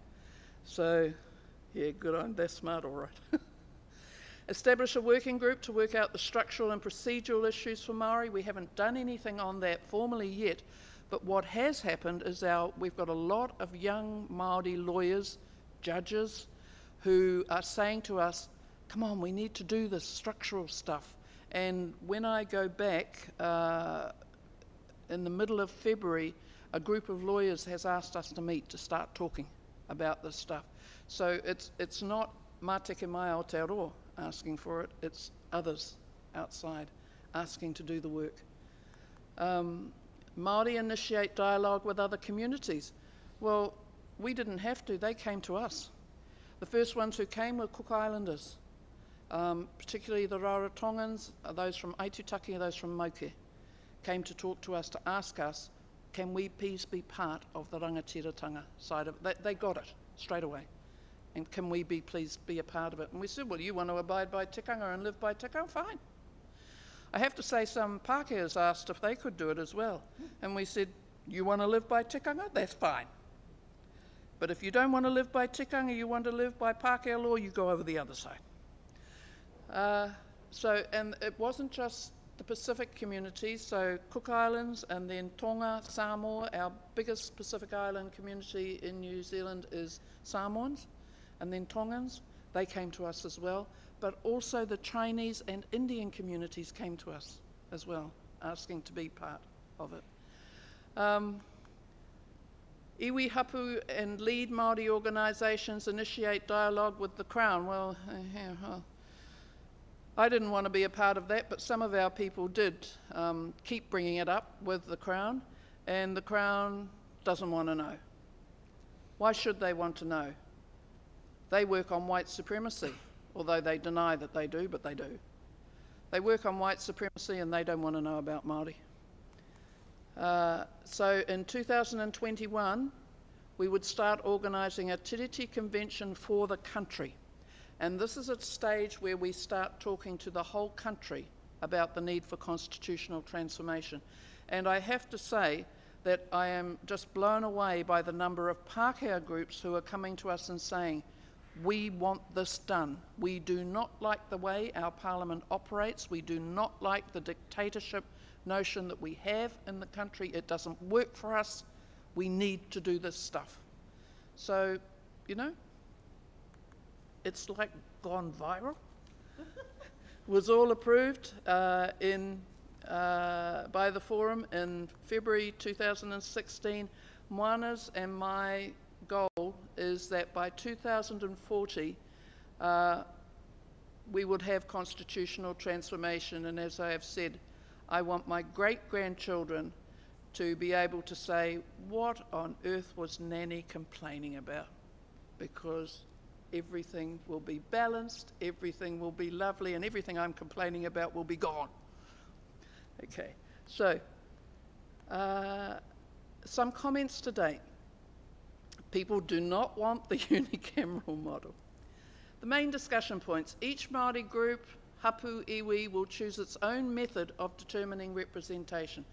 So, yeah, good on, they're smart, all right. Establish a working group to work out the structural and procedural issues for Maori. We haven't done anything on that formally yet, but what has happened is our, we've got a lot of young Maori lawyers, judges, who are saying to us, come on, we need to do this structural stuff. And when I go back uh, in the middle of February, a group of lawyers has asked us to meet to start talking about this stuff. So it's, it's not Matike Mai Aotearoa asking for it, it's others outside asking to do the work. Um, Māori initiate dialogue with other communities. Well, we didn't have to, they came to us. The first ones who came were Cook Islanders um, particularly the Rarotongans, uh, those from Aitutaki those from Moke, came to talk to us to ask us, can we please be part of the rangatiratanga side of it? They, they got it straight away. And can we be please be a part of it? And we said, well, you want to abide by tikanga and live by tikanga? Fine. I have to say some Pākehās asked if they could do it as well. And we said, you want to live by tikanga? That's fine. But if you don't want to live by tikanga, you want to live by Pākehā law, you go over the other side. Uh, so, and it wasn't just the Pacific communities, so Cook Islands and then Tonga, Samoa. Our biggest Pacific Island community in New Zealand is Samoans, and then Tongans. They came to us as well. But also the Chinese and Indian communities came to us as well, asking to be part of it. Um, Iwi Hapu and lead Māori organisations initiate dialogue with the Crown. Well, uh, yeah, well I didn't want to be a part of that, but some of our people did um, keep bringing it up with the Crown, and the Crown doesn't want to know. Why should they want to know? They work on white supremacy, although they deny that they do, but they do. They work on white supremacy and they don't want to know about Māori. Uh, so in 2021, we would start organising a Tiriti convention for the country. And this is a stage where we start talking to the whole country about the need for constitutional transformation. And I have to say that I am just blown away by the number of Pākehā groups who are coming to us and saying, we want this done. We do not like the way our parliament operates. We do not like the dictatorship notion that we have in the country. It doesn't work for us. We need to do this stuff. So, you know, it's like gone viral. was all approved uh, in, uh, by the forum in February 2016. Moana's and my goal is that by 2040 uh, we would have constitutional transformation and as I have said I want my great grandchildren to be able to say what on earth was Nanny complaining about because everything will be balanced, everything will be lovely, and everything I'm complaining about will be gone. Okay, so uh, some comments today. People do not want the unicameral model. The main discussion points each Māori group, hapu, iwi, will choose its own method of determining representation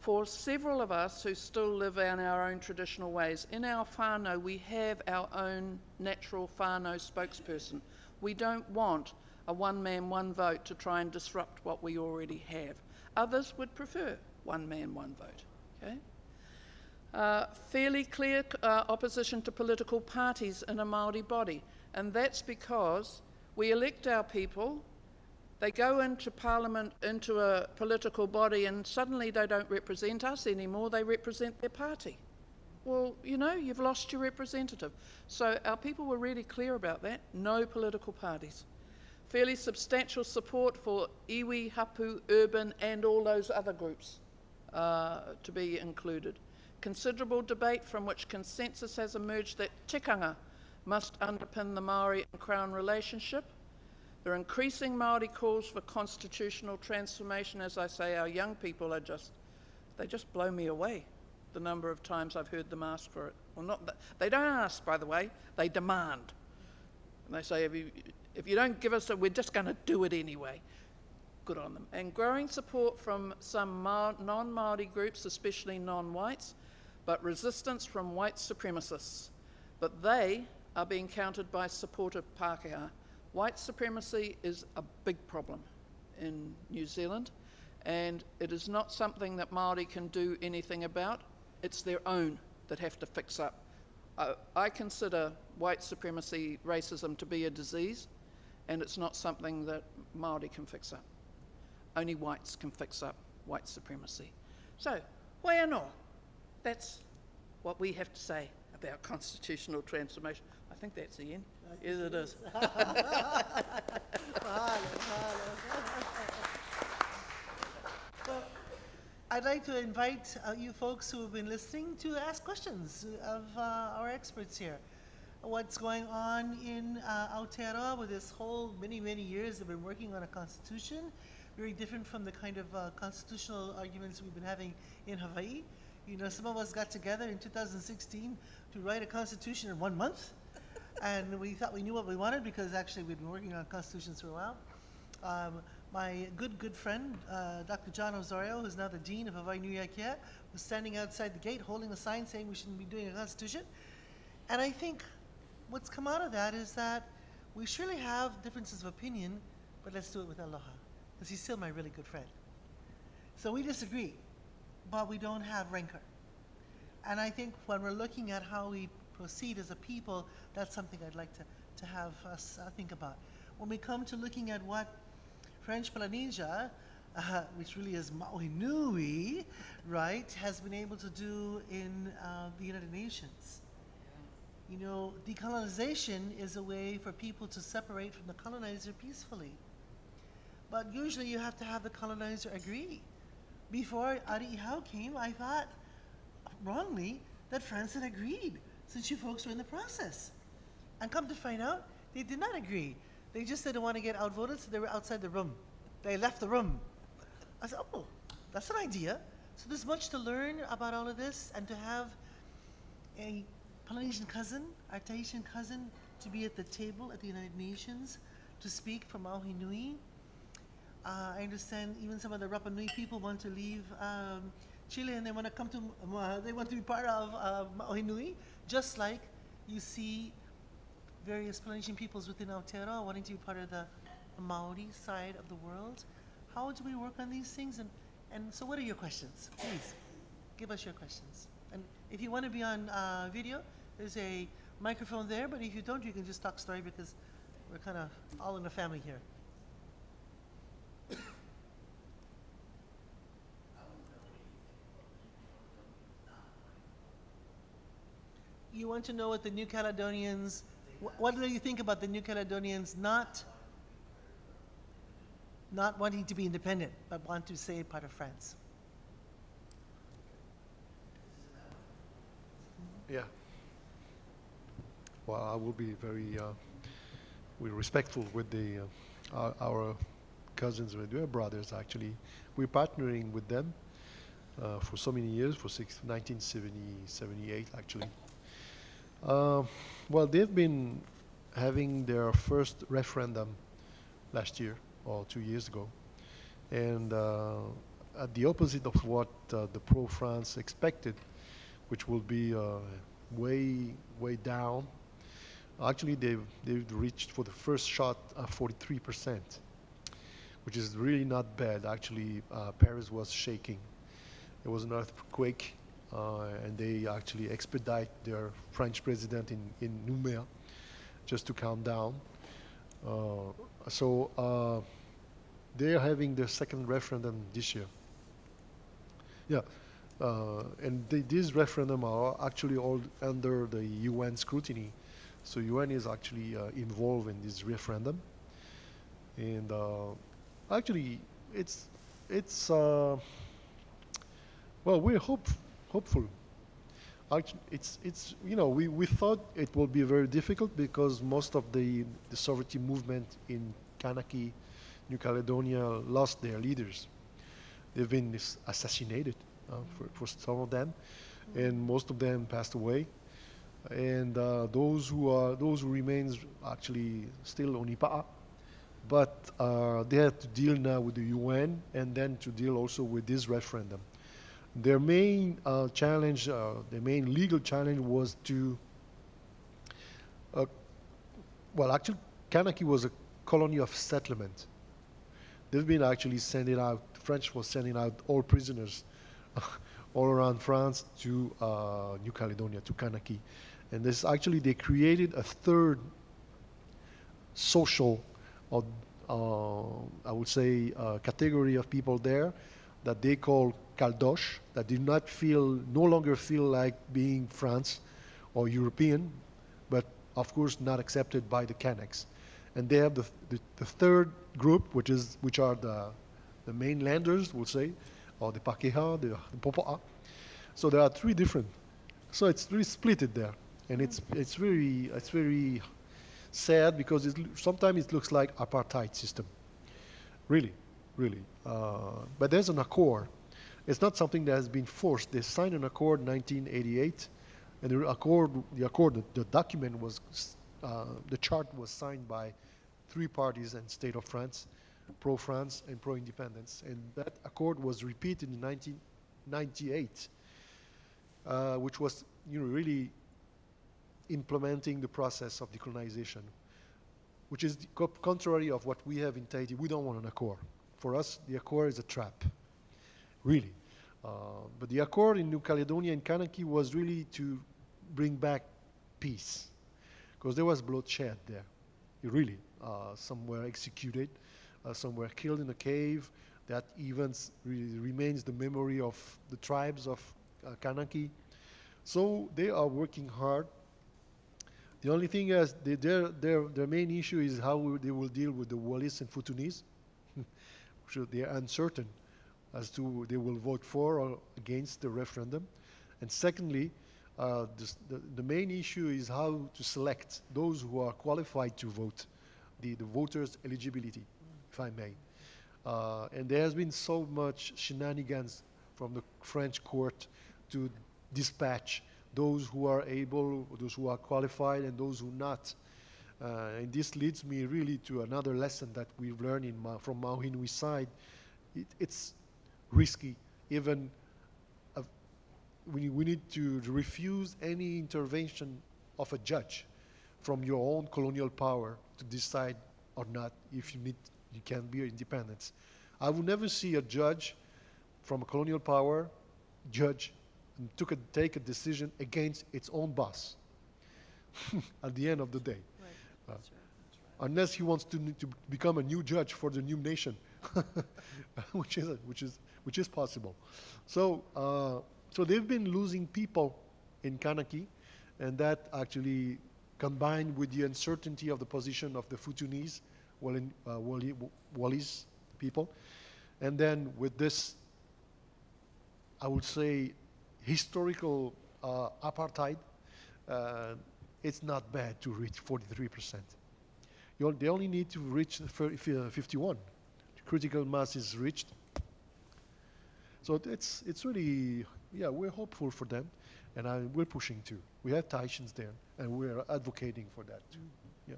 for several of us who still live in our own traditional ways, in our whānau we have our own natural whānau spokesperson. We don't want a one man, one vote to try and disrupt what we already have. Others would prefer one man, one vote. Okay? Uh, fairly clear uh, opposition to political parties in a Māori body, and that's because we elect our people They go into parliament, into a political body, and suddenly they don't represent us anymore, they represent their party. Well, you know, you've lost your representative. So our people were really clear about that no political parties. Fairly substantial support for iwi, hapu, urban, and all those other groups uh, to be included. Considerable debate from which consensus has emerged that tikanga must underpin the Maori and Crown relationship. There are increasing Māori calls for constitutional transformation. As I say, our young people are just, they just blow me away, the number of times I've heard them ask for it. Well, not that, they don't ask, by the way, they demand. And they say, if you, if you don't give us it, we're just going to do it anyway. Good on them. And growing support from some non Māori groups, especially non whites, but resistance from white supremacists. But they are being countered by supportive Pākehā White supremacy is a big problem in New Zealand, and it is not something that Māori can do anything about. It's their own that have to fix up. I consider white supremacy, racism to be a disease, and it's not something that Māori can fix up. Only whites can fix up white supremacy. So, waiano, that's what we have to say about constitutional transformation. I think that's the end. Yes, it is. well, I'd like to invite uh, you folks who have been listening to ask questions of uh, our experts here. What's going on in uh, Aotearoa with this whole many, many years they've been working on a constitution, very different from the kind of uh, constitutional arguments we've been having in Hawaii. You know, some of us got together in 2016 to write a constitution in one month and we thought we knew what we wanted because actually we'd been working on constitutions for a while. Um, my good, good friend, uh, Dr. John Osorio, who's now the Dean of Hawaii Akea, was standing outside the gate holding a sign saying we shouldn't be doing a constitution. And I think what's come out of that is that we surely have differences of opinion, but let's do it with aloha, because he's still my really good friend. So we disagree, but we don't have rancor. And I think when we're looking at how we proceed as a people, that's something I'd like to, to have us uh, think about. When we come to looking at what French Polynesia, uh, which really is Maohi Nui, right, has been able to do in uh, the United Nations. You know, decolonization is a way for people to separate from the colonizer peacefully. But usually you have to have the colonizer agree. Before Atiʻihau came, I thought, wrongly, that France had agreed since you folks were in the process. And come to find out, they did not agree. They just didn't want to get outvoted, so they were outside the room. They left the room. I said, oh, that's an idea. So there's much to learn about all of this, and to have a Polynesian cousin, our Tahitian cousin, to be at the table at the United Nations to speak for Maohi Nui. Uh, I understand even some of the Rapa Nui people want to leave um, Chile and they want to come to, uh, they want to be part of uh, Maohi Nui just like you see various Polynesian peoples within Aotearoa wanting to be part of the, Maori side of the world. How do we work on these things? And, and so what are your questions? Please, give us your questions. And if you want to be on uh, video, there's a microphone there, but if you don't, you can just talk story because we're kind of all in the family here. You want to know what the New Caledonians, wh- what do you think about the New Caledonians not, not wanting to be independent, but want to stay part of France? Yeah. Well, I will be very uh, we're respectful with the uh, our, our, cousins, with their brothers. Actually, we're partnering with them uh, for so many years, for six, 1970, 78 actually. Uh, well, they've been having their first referendum last year or two years ago, and uh, at the opposite of what uh, the pro-France expected, which will be uh, way way down. Actually, they've they've reached for the first shot 43 percent, which is really not bad. Actually, uh, Paris was shaking. There was an earthquake and they actually expedite their French president in, in Nouméa just to calm down. Uh, so uh, they're having their second referendum this year. Yeah, uh, and these referendum are actually all under the UN scrutiny. So UN is actually uh, involved in this referendum, and uh, actually it's it's uh, well we're hope hopeful. It's it's you know we, we thought it will be very difficult because most of the the sovereignty movement in Kanaki, New Caledonia lost their leaders. They've been assassinated uh, for, for some of them, and most of them passed away. And uh, those who are those who remains actually still onipa'a, but uh, they have to deal now with the UN and then to deal also with this referendum. Their main uh, challenge, uh, their main legal challenge was to, uh, well, actually, Kanaki was a colony of settlement. They've been actually sending out, the French was sending out all prisoners all around France to uh, New Caledonia, to Kanaki. And this actually, they created a third social, or uh, I would say, uh, category of people there that they call Caldoche, that did not feel, no longer feel like being France or European, but of course not accepted by the Kanaks. And they have the, the, the third group, which is which are the the mainlanders, we'll say, or the Pakeha, the, the Popo'a. So there are three different. So it's really split it there, and it's it's very it's very sad because it, sometimes it looks like apartheid system. Really, really. Uh, but there's an accord. It's not something that has been forced. They signed an accord in 1988, and the accord, the accord, the, the document was, uh, the chart was signed by three parties and state of France, pro-France and pro-independence, and that accord was repeated in 1998, uh, which was, you know, really implementing the process of decolonization, which is co contrary of what we have in Tahiti. We don't want an accord. For us, the accord is a trap, really. Uh, but the accord in New Caledonia and Kanaki was really to bring back peace, because there was bloodshed there, really. Uh, some were executed, uh, some were killed in a cave. That even really remains the memory of the tribes of uh, Kanaki. So they are working hard the only thing is they, their, their, their main issue is how they will deal with the Wallis and Futunese. They are uncertain as to they will vote for or against the referendum. And secondly, uh, this, the, the main issue is how to select those who are qualified to vote, the, the voters' eligibility, if I may. Uh, and there has been so much shenanigans from the French court to dispatch those who are able, those who are qualified, and those who not. Uh, and this leads me really to another lesson that we've learned in Ma from Maohi Nui side. It, it's risky, even we, we need to refuse any intervention of a judge from your own colonial power to decide or not if you need you can be independent. I would never see a judge from a colonial power judge and took a, take a decision against its own boss at the end of the day. That's right. Unless he wants to, to become a new judge for the new nation, which is which is which is possible. So uh, so they've been losing people in Kanaki, and that actually combined with the uncertainty of the position of the Futunese, Wallin, uh, Wally, Wallis people, and then with this, I would say, historical uh, apartheid, uh, it's not bad to reach 43%. You they only need to reach uh, 51. The critical mass is reached. So it's, it's really, yeah, we're hopeful for them, and I, we're pushing too. We have Tahitians there, and we're advocating for that too. Mm-hmm. Yeah.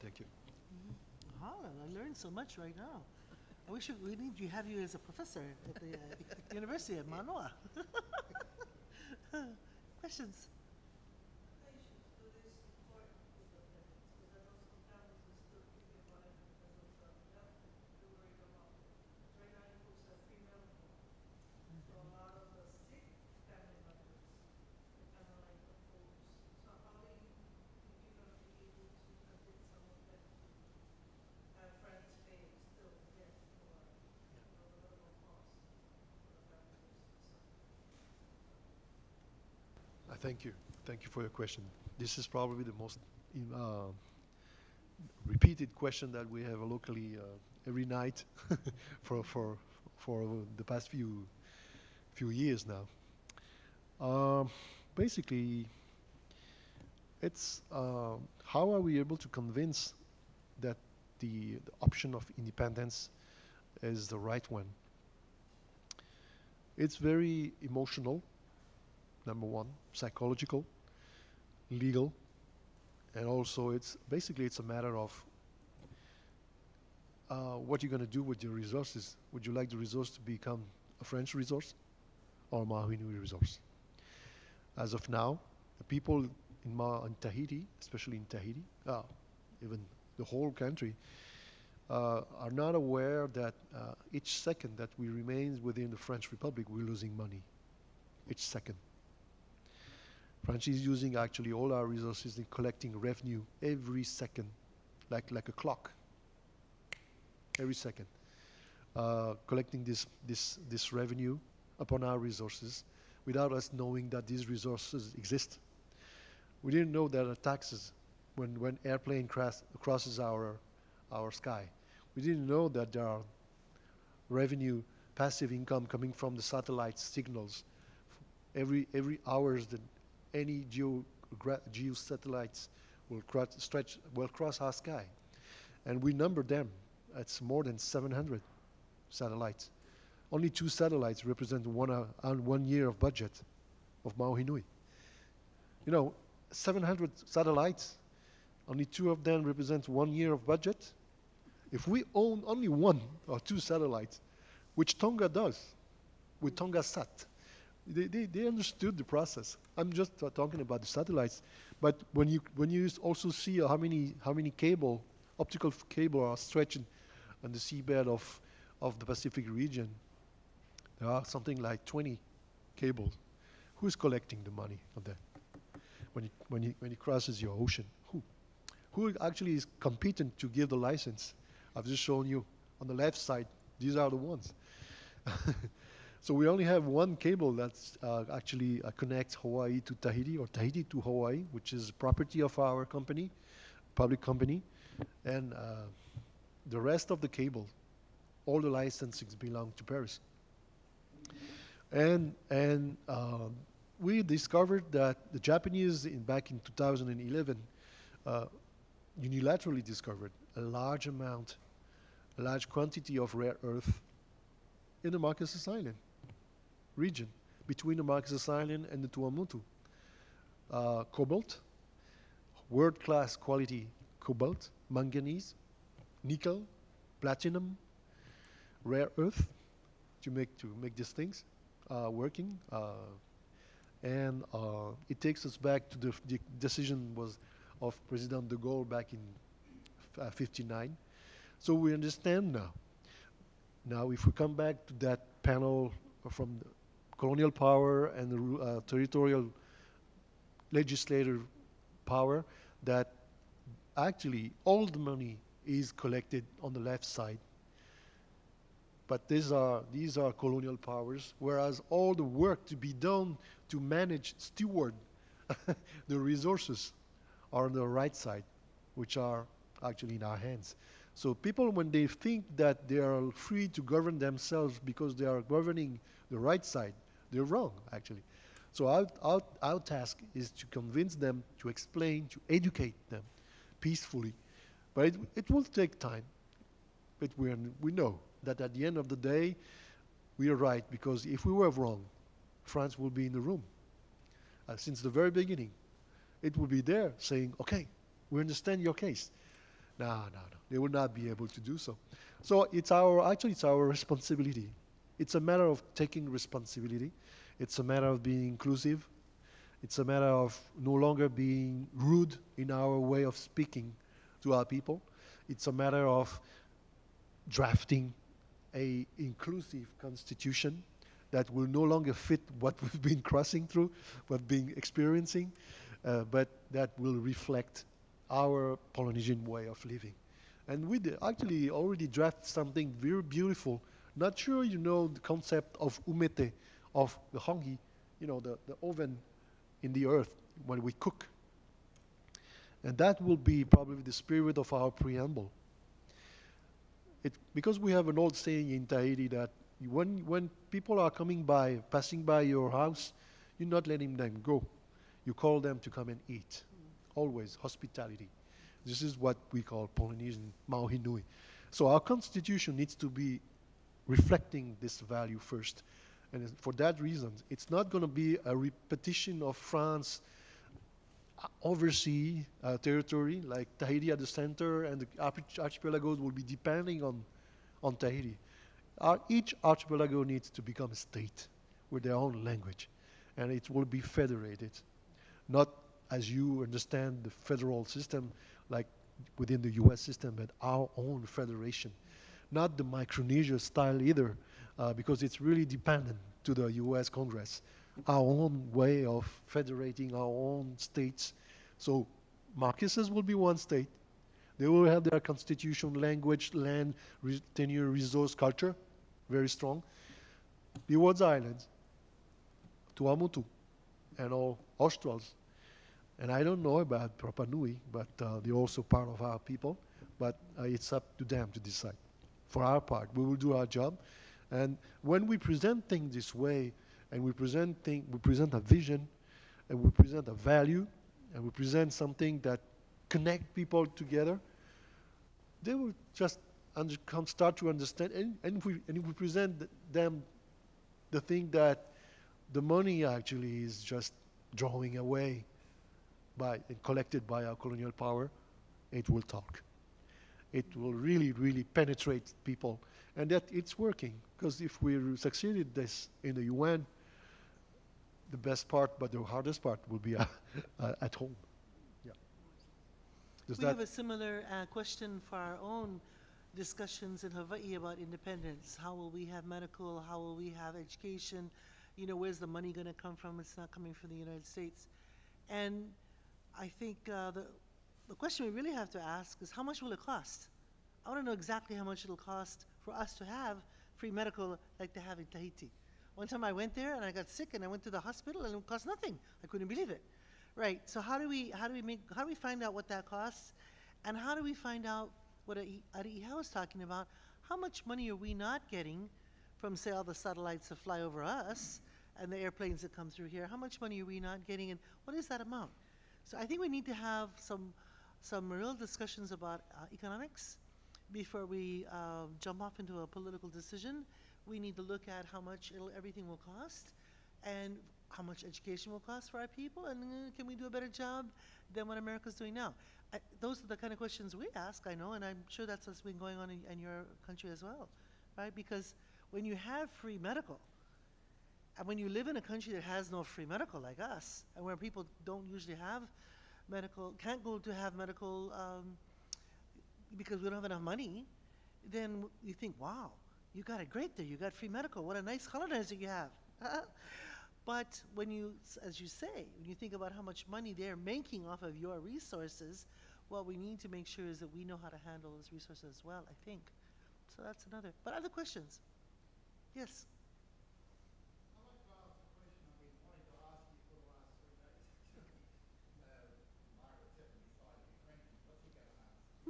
Thank you. Mm-hmm. Holland, I learned so much right now. I wish we need to have you as a professor at the uh, University of Manoa. Questions? Thank you. Thank you for your question. This is probably the most uh, repeated question that we have locally uh, every night for, for, for the past few, few years now. Um, basically, it's uh, how are we able to convince that the, the option of independence is the right one? It's very emotional, number one, psychological, legal, and also it's basically it's a matter of uh, what you're going to do with your resources. Would you like the resource to become a French resource or a Maohi Nui resource? As of now, the people in, Ma- in Tahiti, especially in Tahiti, uh, even the whole country, uh, are not aware that uh, each second that we remain within the French Republic, we're losing money. Each second. France is using actually all our resources in collecting revenue every second, like, like a clock, every second. Uh, collecting this, this, this revenue upon our resources without us knowing that these resources exist. We didn't know that the taxes, when, when airplane crosses our, our sky, we didn't know that there are revenue, passive income coming from the satellite signals every, every hours that any geo, geo satellites will cross, stretch, will cross our sky. And we number them. It's more than 700 satellites. Only two satellites represent one, uh, one year of budget of Maohi Nui. You know, 700 satellites, only two of them represent one year of budget. If we own only one or two satellites, which Tonga does with Tongasat, they, they, they understood the process. I'm just uh, talking about the satellites, but when you when you also see uh, how many how many cable optical cable are stretching on the seabed of of the Pacific region, there are something like 20 cables. Who's collecting the money of that? When it, when it, when it crosses your ocean, who? Who actually is competent to give the license? I've just shown you on the left side. These are the ones. So we only have one cable that uh, actually uh, connects Hawaii to Tahiti or Tahiti to Hawaii, which is property of our company, public company. And uh, the rest of the cable, all the licensings belong to Paris. And, and um, we discovered that the Japanese, in, back in 2011, uh, unilaterally discovered a large amount, a large quantity of rare earth in the Marquesas Island region between the Marquesas Island and the Tuamotu. Uh, cobalt, world-class quality cobalt, manganese, nickel, platinum, rare earth to make to make these things uh, working. Uh, and uh, it takes us back to the, the, decision was of President de Gaulle back in uh, 59. So we understand now. Now, if we come back to that panel from colonial power and uh, territorial legislative power that actually all the money is collected on the left side. But these are, these are colonial powers, whereas all the work to be done to manage, steward the resources are on the right side, which are actually in our hands. So people, when they think that they are free to govern themselves because they are governing the right side, they're wrong, actually. So our, our, our task is to convince them, to explain, to educate them peacefully. But it, it will take time. But we we know that at the end of the day, we are right, because if we were wrong, France will be in the room. Uh, since the very beginning, it will be there saying, okay, we understand your case. No, no, no. They will not be able to do so. So it's our, actually, it's our responsibility it's a matter of taking responsibility. It's a matter of being inclusive. It's a matter of no longer being rude in our way of speaking to our people. It's a matter of drafting a inclusive constitution that will no longer fit what we've been crossing through, what we've been experiencing, uh, but that will reflect our Polynesian way of living. And we actually already drafted something very beautiful not sure you know the concept of umete, of the hongi, you know, the, the oven in the earth when we cook. And that will be probably the spirit of our preamble. It, because we have an old saying in Tahiti that when, when people are coming by, passing by your house, you're not letting them go. You call them to come and eat. Always hospitality. This is what we call Polynesian Maohi Nui. So our constitution needs to be reflecting this value first. And for that reason, it's not going to be a repetition of France uh, oversea uh, territory, like Tahiti at the center, and the arch- archipelagos will be depending on, on Tahiti. Our, each archipelago needs to become a state with their own language, and it will be federated, not as you understand the federal system, like within the U.S. system, but our own federation, not the Micronesia style either, uh, because it's really dependent to the U.S. Congress. Our own way of federating our own states. So Marquesas will be one state. They will have their constitution, language, land, re- tenure, resource, culture, very strong. Leeward Islands, Tuamotu, and all Australs. And I don't know about Rapa Nui, but uh, they're also part of our people. But uh, it's up to them to decide. For our part, we will do our job. And when we present things this way, and we present thing, we present a vision, and we present a value, and we present something that connect people together, they will just come start to understand. And, and, if we, and if we present th- them the thing that the money actually is just drawing away by and collected by our colonial power, it will talk. It will really, really penetrate people, and that it's working. Because if we succeeded this in the UN, the best part, but the hardest part, will be uh, uh, at home. Yeah. Does we that have a similar uh, question for our own discussions in Hawaii about independence. How will we have medical? How will we have education? You know, where's the money going to come from? It's not coming from the United States. And I think uh, the, the question we really have to ask is how much will it cost? I want to know exactly how much it'll cost for us to have free medical like they have in Tahiti. One time I went there and I got sick and I went to the hospital and it cost nothing. I couldn't believe it. Right. So how do we how do we make how do we find out what that costs, and how do we find out what Atiʻihau was talking about? How much money are we not getting from say all the satellites that fly over us and the airplanes that come through here? How much money are we not getting, and what is that amount? So I think we need to have some some real discussions about uh, economics before we uh, jump off into a political decision. We need to look at how much everything will cost, and how much education will cost for our people, and uh, can we do a better job than what America's doing now? I, those are the kind of questions we ask, I know, and I'm sure that's what's been going on in, in your country as well, right? Because when you have free medical, and when you live in a country that has no free medical like us, and where people don't usually have medical, can't go to have medical um, because we don't have enough money, then you think, wow, you got it great there. You got free medical. What a nice colonizer you have. but when you, as you say, when you think about how much money they're making off of your resources, what we need to make sure is that we know how to handle those resources as well, I think. So that's another. But other questions? Yes.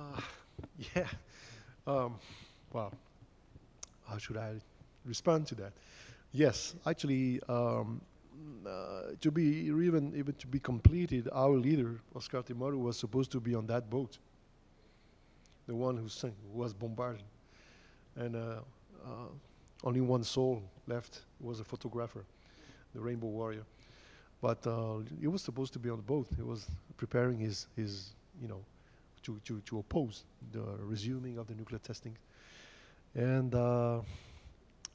Yeah. Um, well, how should I respond to that? Yes, actually, um, uh, to be even even to be completed, our leader Oscar Temaru was supposed to be on that boat. The one who sank, who was bombarded, and uh, uh, only one soul left was a photographer, the Rainbow Warrior. but uh, he was supposed to be on the boat. He was preparing his, his you know, to, to, to oppose the resuming of the nuclear testing. And uh,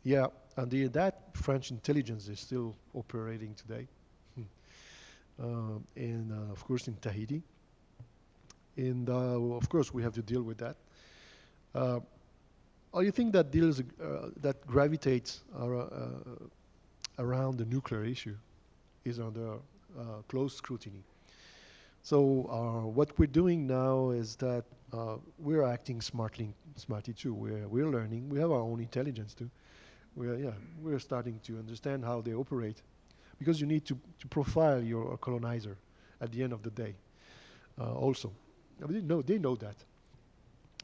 yeah, and the, that French intelligence is still operating today. uh, and uh, of course in Tahiti. And uh, of course we have to deal with that. Uh, you think that deals uh, that gravitates around the nuclear issue is under close scrutiny. So uh, what we're doing now is that uh, we're acting smartly, smartly too. We're, we're learning. We have our own intelligence too. We're, yeah, we're starting to understand how they operate because you need to, to profile your colonizer at the end of the day uh, also. They know, they know that.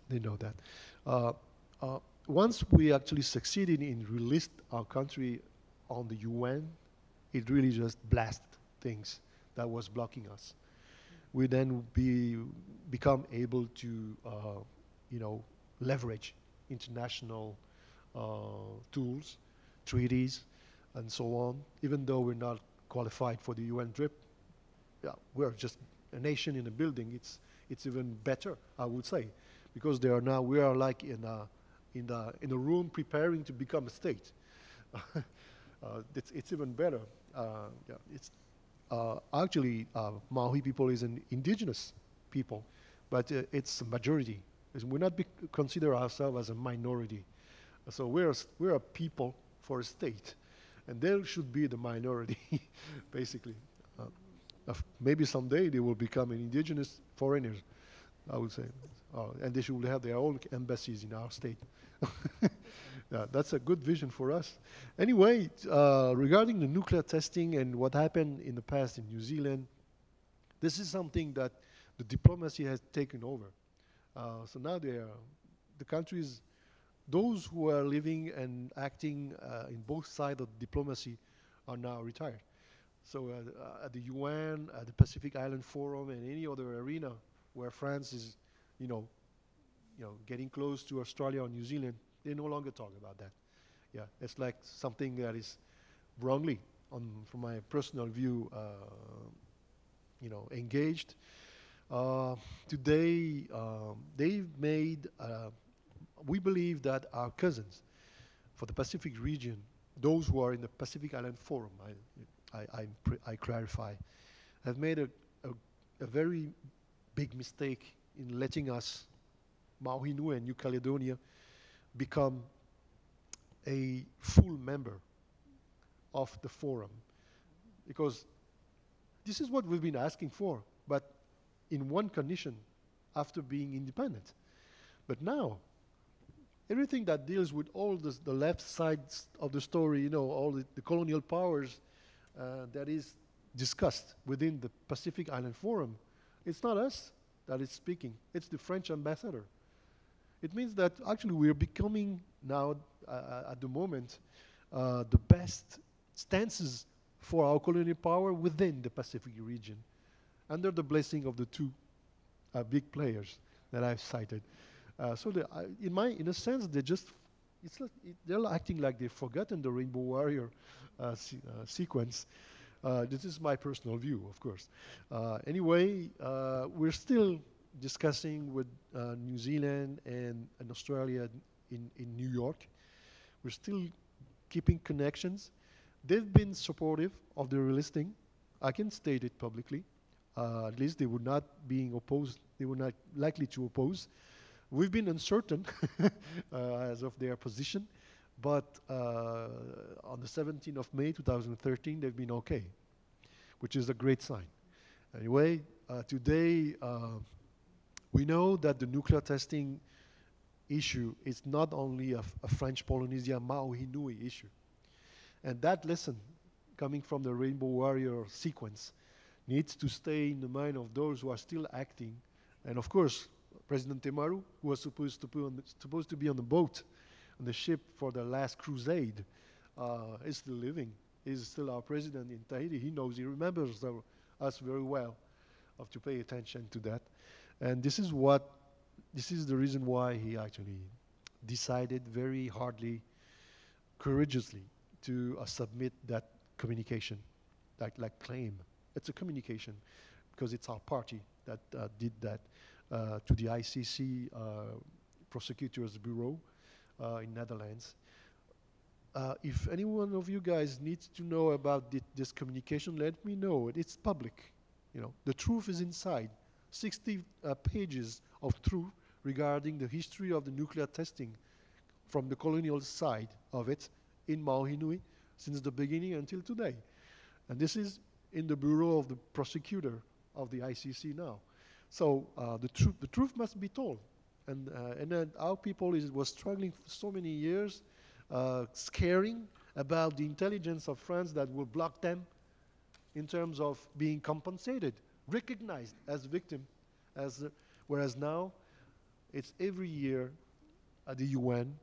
They know that. Uh, uh, once we actually succeeded in released our country on the UN, it really just blasted things that was blocking us. We then be become able to, uh, you know, leverage international uh, tools, treaties, and so on. Even though we're not qualified for the UN DRIP, yeah, we're just a nation in a building. It's it's even better, I would say, because they are now we are like in a in the in a room preparing to become a state. uh, it's it's even better. Uh, yeah, it's actually uh, Maohi people is an indigenous people, but uh, it's a majority. We not consider ourselves as a minority. So we're we're a people for a state, and they should be the minority, basically. Uh, maybe someday they will become an indigenous foreigners, I would say, uh, and they should have their own embassies in our state. yeah, that's a good vision for us. Anyway, uh, regarding the nuclear testing and what happened in the past in New Zealand, this is something that the diplomacy has taken over. Uh, so now they are, the countries, those who are living and acting uh, in both sides of diplomacy are now retired. So uh, at the UN, at the Pacific Island Forum, and any other arena where France is, you know, you know, getting close to Australia or New Zealand, they no longer talk about that. Yeah, it's like something that is wrongly, on, from my personal view, uh, you know, engaged. Uh, today, um, they've made, uh, we believe that our cousins for the Pacific region, those who are in the Pacific Island Forum, I, I, I, I clarify, have made a, a, a very big mistake in letting us Maohi and New Caledonia become a full member of the forum. Because this is what we've been asking for, but in one condition, after being independent. But now, everything that deals with all this, the left sides of the story, you know, all the, the colonial powers uh, that is discussed within the Pacific Island Forum, it's not us that is speaking, it's the French ambassador. It means that actually we are becoming now, uh, at the moment, uh, the best stances for our colonial power within the Pacific region, under the blessing of the two uh, big players that I've cited. Uh, so the, in my, in a sense, they just, like it, they're acting like they've forgotten the Rainbow Warrior uh, se uh, sequence. this is my personal view, of course. anyway, we're still discussing with uh, New Zealand and, and Australia in, in New York. We're still keeping connections. They've been supportive of the relisting. I can state it publicly. Uh, at least they were not being opposed. They were not likely to oppose. We've been uncertain uh, as of their position, but uh, on the 17th of May 2013, they've been okay, which is a great sign. Anyway, uh, today uh, we know that the nuclear testing issue is not only a, a French Polynesia Maohi Nui issue. And that lesson coming from the Rainbow Warrior sequence needs to stay in the mind of those who are still acting. And of course, President Temaru, who was supposed to, the, supposed to be on the boat, on the ship for the last crusade, uh, is still living. He's still our president in Tahiti. He knows, he remembers us very well of to pay attention to that. And this is what, this is the reason why he actually decided very hardly, courageously, to uh, submit that communication like, like claim. It's a communication because it's our party that uh, did that uh, to the ICC uh, Prosecutors Bureau uh, in Netherlands. Uh, if any one of you guys needs to know about thi- this communication, let me know. It's public. You know, the truth is inside. 60 uh, pages of truth regarding the history of the nuclear testing from the colonial side of it in Maohi Nui since the beginning until today. And this is in the bureau of the prosecutor of the ICC now. So uh, the, tru- the truth must be told. And, uh, and then our people is, was struggling for so many years, uh, scaring about the intelligence of France that will block them in terms of being compensated, recognized as a victim, as, uh, whereas now it's every year at the UN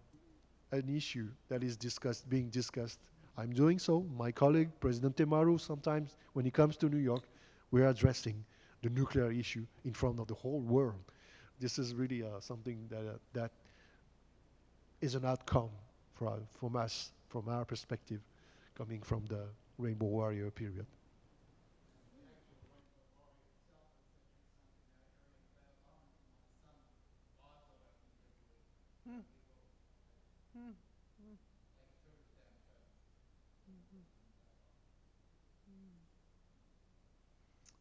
an issue that is discussed, being discussed. I'm doing so. My colleague, President Temaru, sometimes when he comes to New York, we're addressing the nuclear issue in front of the whole world. This is really uh, something that, uh, that is an outcome for, our- from us, from our perspective, coming from the Rainbow Warrior period.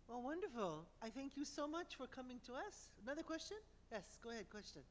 Well, wonderful. I thank you so much for coming to us. Another question? Yes, go ahead, question.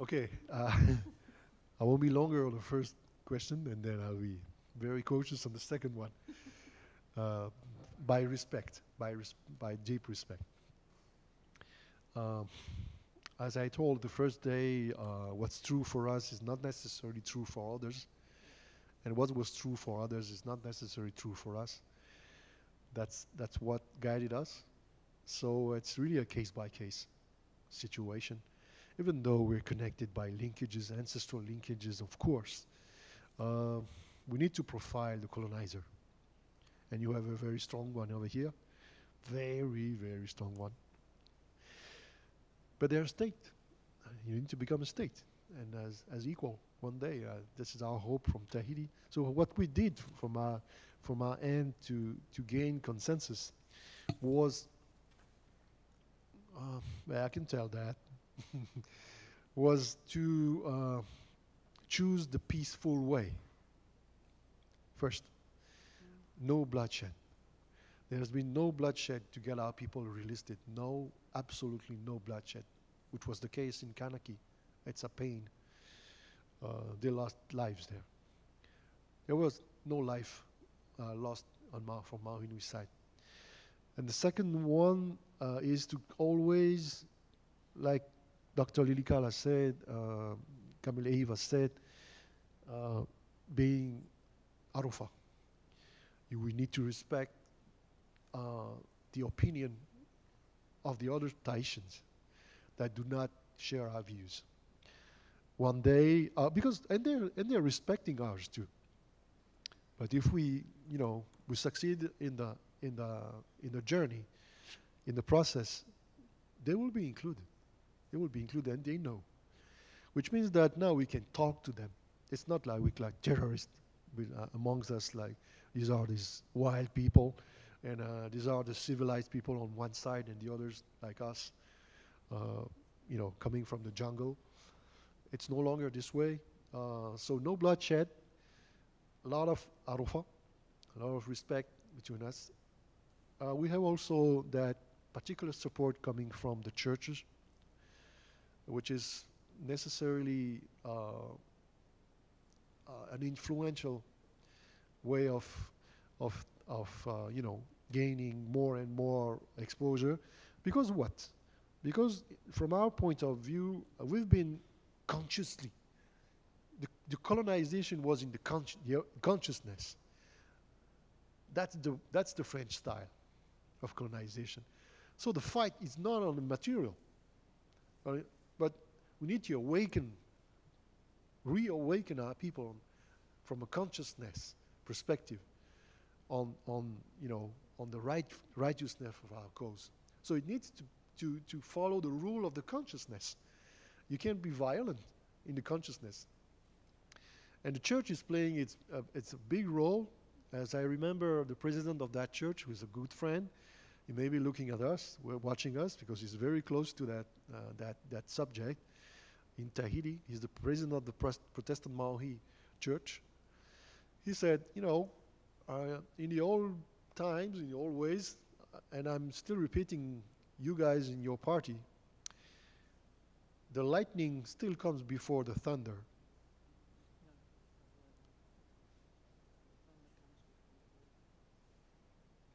Okay, uh, I won't be longer on the first question, and then I'll be very cautious on the second one. Uh, by respect, by res- by deep respect. Um, as I told the first day, uh, what's true for us is not necessarily true for others, and what was true for others is not necessarily true for us. That's that's what guided us. So it's really a case by case situation even though we're connected by linkages, ancestral linkages, of course, uh, we need to profile the colonizer. And you have a very strong one over here. Very, very strong one. But they're a state. You need to become a state and as, as equal one day. Uh, this is our hope from Tahiti. So what we did from our, from our end to, to gain consensus was, uh, I can tell that, was to uh, choose the peaceful way. First, no bloodshed. There has been no bloodshed to get our people released. No, absolutely no bloodshed, which was the case in Kanaki. It's a pain. Uh, they lost lives there. There was no life uh, lost on Ma- from Maohi Nui side. And the second one uh, is to always, like Dr. Lilikala said, uh, Kame'eleihiwa said, uh, being Aroha. You, we need to respect uh, the opinion of the other Tahitians that do not share our views. One day, uh, because and they're and they're respecting ours too. But if we, you know, we succeed in the in the in the journey, in the process, they will be included. They will be included, and they know. Which means that now we can talk to them. It's not like we're like terrorists with, uh, amongst us. Like these are these wild people, and uh, these are the civilized people on one side, and the others like us. Uh, you know, coming from the jungle. It's no longer this way. Uh, so no bloodshed. A lot of aroha, a lot of respect between us. Uh, we have also that particular support coming from the churches, which is necessarily uh, uh, an influential way of of of uh, you know gaining more and more exposure because what because from our point of view uh, we've been consciously the, the colonization was in the, consci- the consciousness that's the that's the french style of colonization so the fight is not on the material right? but we need to awaken reawaken our people from a consciousness perspective on, on, you know, on the right, righteousness of our cause. So it needs to, to, to follow the rule of the consciousness. You can't be violent in the consciousness. And the church is playing its, uh, its a big role. As I remember, the president of that church, who is a good friend, he may be looking at us, we're watching us, because he's very close to that, uh, that, that subject. In Tahiti, he's the president of the Protestant Maohi Church. He said, you know, uh, in the old times, in the old ways, uh, and I'm still repeating you guys in your party, the lightning still comes before the thunder.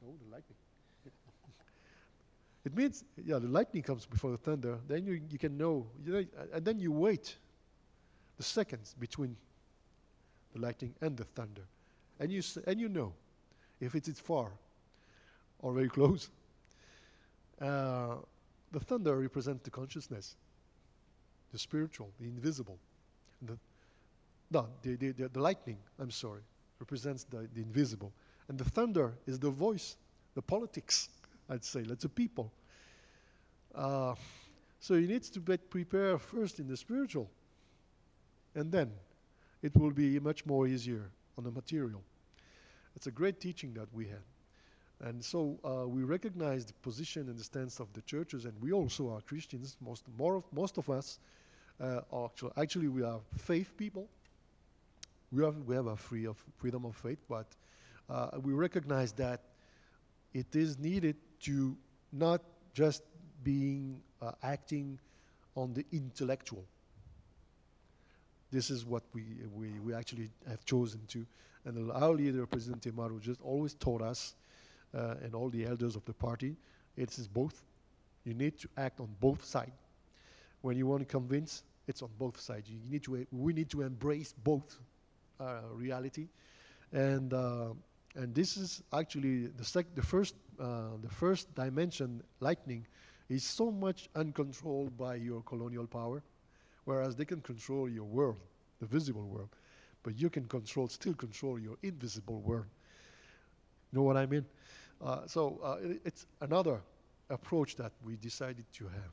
Oh, the lightning. it means, yeah, the lightning comes before the thunder. Then you, you can know, you know, and then you wait the seconds between the lightning and the thunder. And you, and you know if it is far or very close. Uh, the thunder represents the consciousness, the spiritual, the invisible. The, no, the, the, the, lightning, I'm sorry, represents the, the invisible. And the thunder is the voice, the politics, I'd say, that's the people. Uh, so you need to be prepare first in the spiritual, and then it will be much more easier on the material. It's a great teaching that we had. And so uh, we recognize the position and the stance of the churches, and we also are Christians. Most, more of, most of us uh, are actually, actually, we are faith people. We have, we have a free of freedom of faith, but uh, we recognize that it is needed to not just being uh, acting on the intellectual. This is what we, we, we actually have chosen to. And our leader, President Temaru, just always taught us, uh, and all the elders of the party, it is both. You need to act on both sides. When you want to convince, it's on both sides. You need to, we need to embrace both uh, reality. And, uh, and this is actually the, sec- the, first, uh, the first dimension, lightning, is so much uncontrolled by your colonial power whereas they can control your world, the visible world, but you can control, still control your invisible world. Know what I mean? Uh, so uh, it, it's another approach that we decided to have.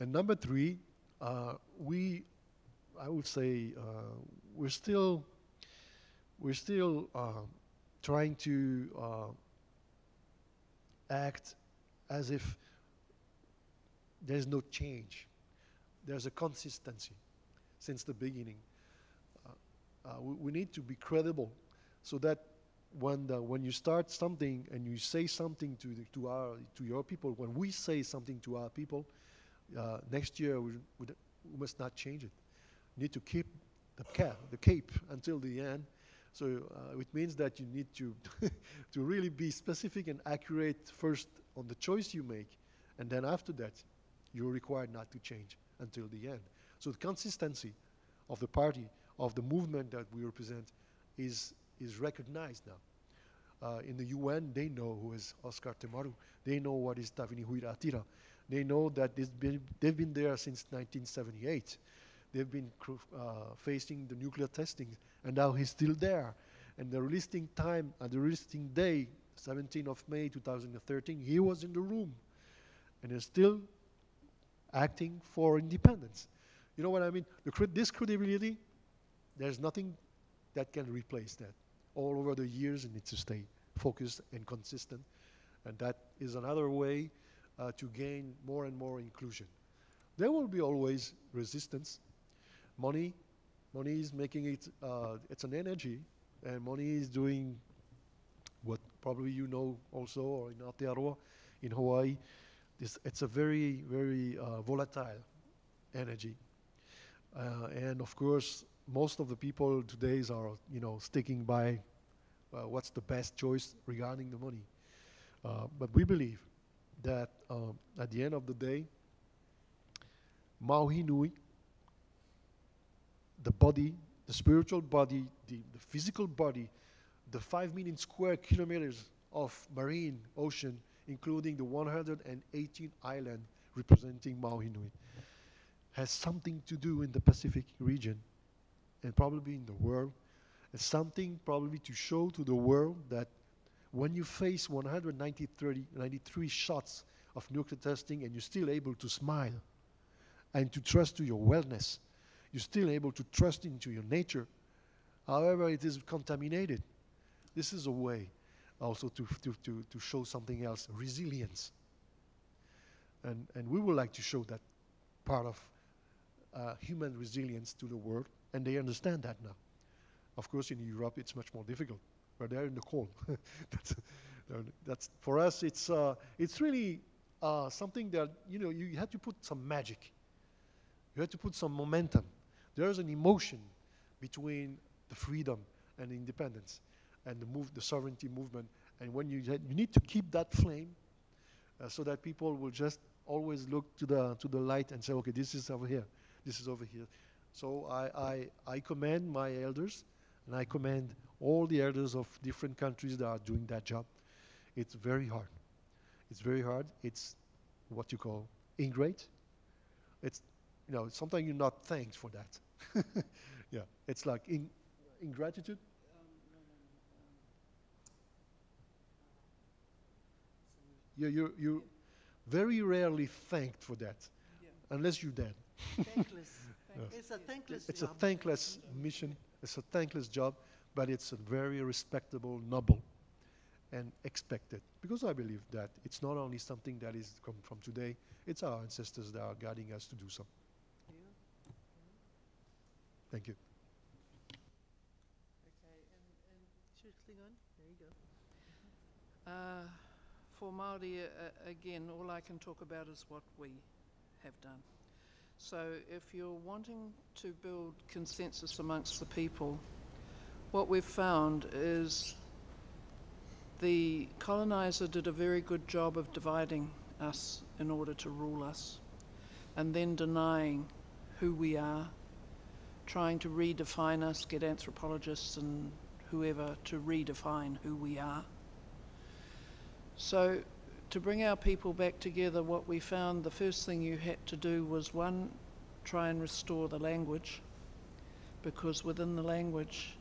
And number three, uh, we, I would say, uh, we're still, we're still uh, trying to uh, act as if there's no change there's a consistency since the beginning. Uh, we, we, need to be credible so that when, the, when you start something and you say something to, the, to, our, to your people, when we say something to our people, uh, next year we, we, we, must not change it. We need to keep the cap, the cape until the end. So uh, it means that you need to, to really be specific and accurate first on the choice you make, and then after that, you're required not to change until the end. So the consistency of the party, of the movement that we represent, is, is recognized now. Uh, in the UN, they know who is Oscar Temaru. They know what is Tavini Huiraatira. They know that been, they've been there since 1978. They've been uh, facing the nuclear testing, and now he's still there. And the releasing time, and the releasing day, 17th of May 2013, he was in the room. And is still acting for independence. You know what I mean? Cre this credibility, there's nothing that can replace that. All over the years, it needs to stay focused and consistent. And that is another way uh, to gain more and more inclusion. There will be always resistance. Money, money is making it, uh, it's an energy, And money is doing what probably you know also, or in Aotearoa, in Hawaii. This, it's a very, very uh, volatile energy. Uh, and of course, most of the people today are, you know, sticking by uh, what's the best choice regarding the money. Uh, but we believe that um, at the end of the day, Maohi Nui, the body, the spiritual body, the, the physical body, the 5 million square kilometers of marine ocean, including the 118 island representing Maohi Nui, has something to do in the Pacific region and probably in the world. It's something probably to show to the world that when you face 193 shots of nuclear testing and you're still able to smile and to trust to your wellness, you're still able to trust into your nature. However, it is contaminated. This is a way also to, to, to, to show something else, resilience. And, and we would like to show that part of uh, human resilience to the world, and they understand that now. Of course, in Europe, it's much more difficult. We're there in the cold. that's, that's, for us, it's, uh, it's really uh, something that, you know, you have to put some magic. You have to put some momentum. There's an emotion between the freedom and independence and the, move, the sovereignty movement. And when you, you need to keep that flame uh, so that people will just always look to the, to the light and say, okay, this is over here, this is over here. So I, I, I commend my elders and I commend all the elders of different countries that are doing that job. It's very hard. It's very hard. It's what you call ingrate. It's, you know, sometimes you're not thanked for that. yeah, it's like in, ingratitude. You, you, you very rarely thanked for that, Yeah. unless you're dead. Thankless. Yes. It's a thankless It's a job. thankless mission. It's a thankless job, but it's a very respectable, noble, and expected. Because I believe that it's not only something that is come from today, it's our ancestors that are guiding us to do so. Yeah. Thank you. Okay, and, and should cling on? There you go. Uh, for Māori, uh, again, all I can talk about is what we have done. So if you're wanting to build consensus amongst the people, what we've found is the colonizer did a very good job of dividing us in order to rule us, and then denying who we are, trying to redefine us, get anthropologists and whoever to redefine who we are. So, to bring our people back together, what we found the first thing you had to do was one, try and restore the language, because within the language,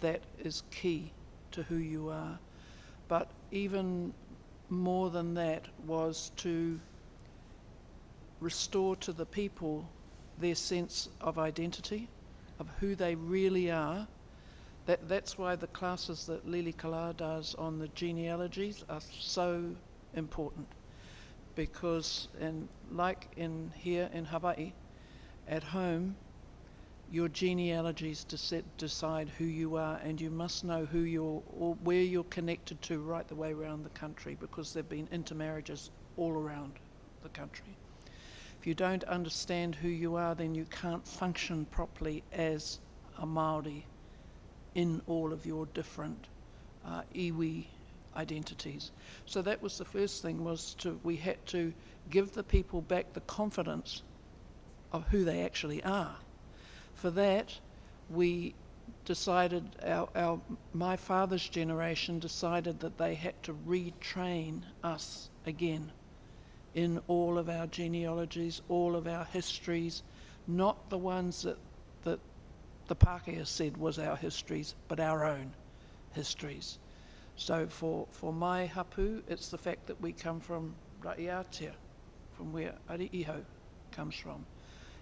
that is key to who you are. But even more than that was to restore to the people their sense of identity, of who they really are. That, that's why the classes that Lilikala does on the genealogies are so important. Because, in, like in here in Hawaii, at home, your genealogies deci- decide who you are, and you must know who you're or where you're connected to right the way around the country because there have been intermarriages all around the country. If you don't understand who you are, then you can't function properly as a Maori in all of your different uh, iwi identities. So that was the first thing was to we had to give the people back the confidence of who they actually are. For that, we decided our, our my father's generation decided that they had to retrain us again in all of our genealogies, all of our histories, not the ones that, that the Pākehā said was our histories, but our own histories. So for, for my hapu, it's the fact that we come from Raiatea, from where Atiʻihau comes from.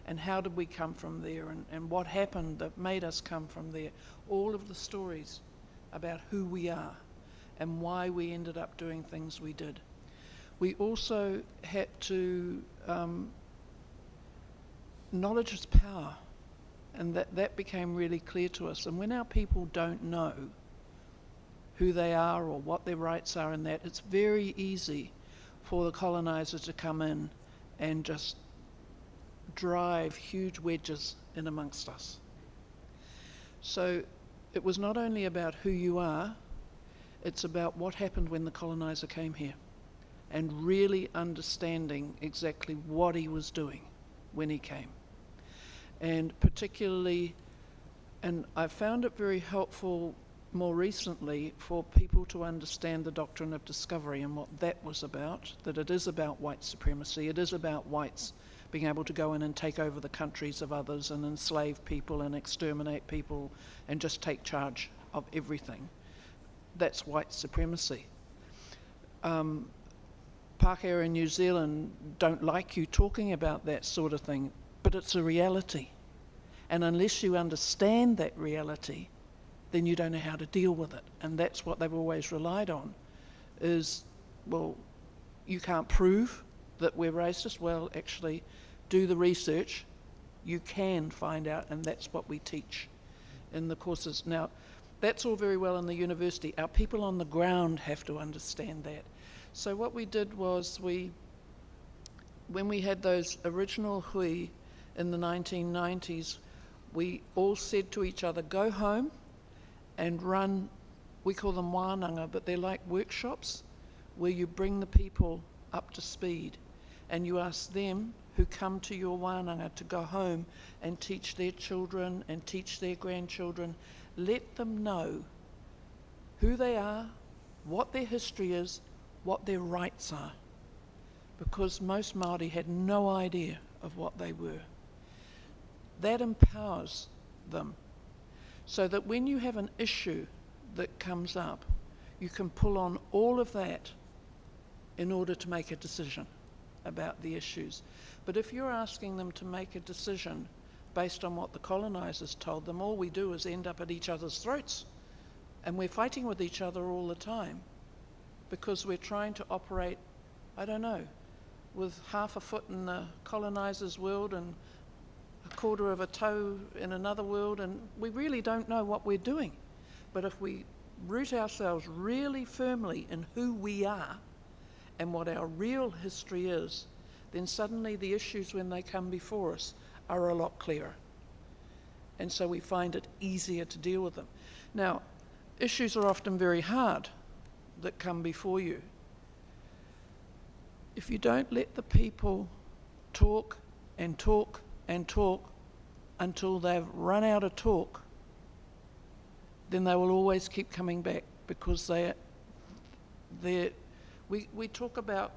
And how did we come from there and, and what happened that made us come from there? All of the stories about who we are and why we ended up doing things we did. We also had to, um, knowledge is power. And that, that became really clear to us. And when our people don't know who they are or what their rights are in that, it's very easy for the colonizers to come in and just drive huge wedges in amongst us. So it was not only about who you are, it's about what happened when the colonizer came here and really understanding exactly what he was doing when he came. And particularly, and I found it very helpful more recently for people to understand the doctrine of discovery and what that was about, that it is about white supremacy, it is about whites being able to go in and take over the countries of others and enslave people and exterminate people and just take charge of everything. That's white supremacy. Um, Pākehā in New Zealand don't like you talking about that sort of thing, but it's a reality. And unless you understand that reality, then you don't know how to deal with it. And that's what they've always relied on is, well, you can't prove that we're racist. Well, actually, do the research. You can find out, and that's what we teach in the courses. Now, that's all very well in the university. Our people on the ground have to understand that. So what we did was we, when we had those original hui in the 1990s, we all said to each other, go home and run, we call them wānanga, but they're like workshops where you bring the people up to speed and you ask them who come to your wānanga to go home and teach their children and teach their grandchildren. Let them know who they are, what their history is, what their rights are. Because most Māori had no idea of what they were. That empowers them so that when you have an issue that comes up, you can pull on all of that in order to make a decision about the issues. But if you're asking them to make a decision based on what the colonizers told them, all we do is end up at each other's throats. And we're fighting with each other all the time because we're trying to operate, I don't know, with half a foot in the colonizer's world and quarter of a toe in another world, and we really don't know what we're doing. But if we root ourselves really firmly in who we are and what our real history is, then suddenly the issues when they come before us are a lot clearer. And so we find it easier to deal with them. Now, issues are often very hard that come before you. If you don't let the people talk and talk and talk until they've run out of talk, then they will always keep coming back because they, they we, we talk about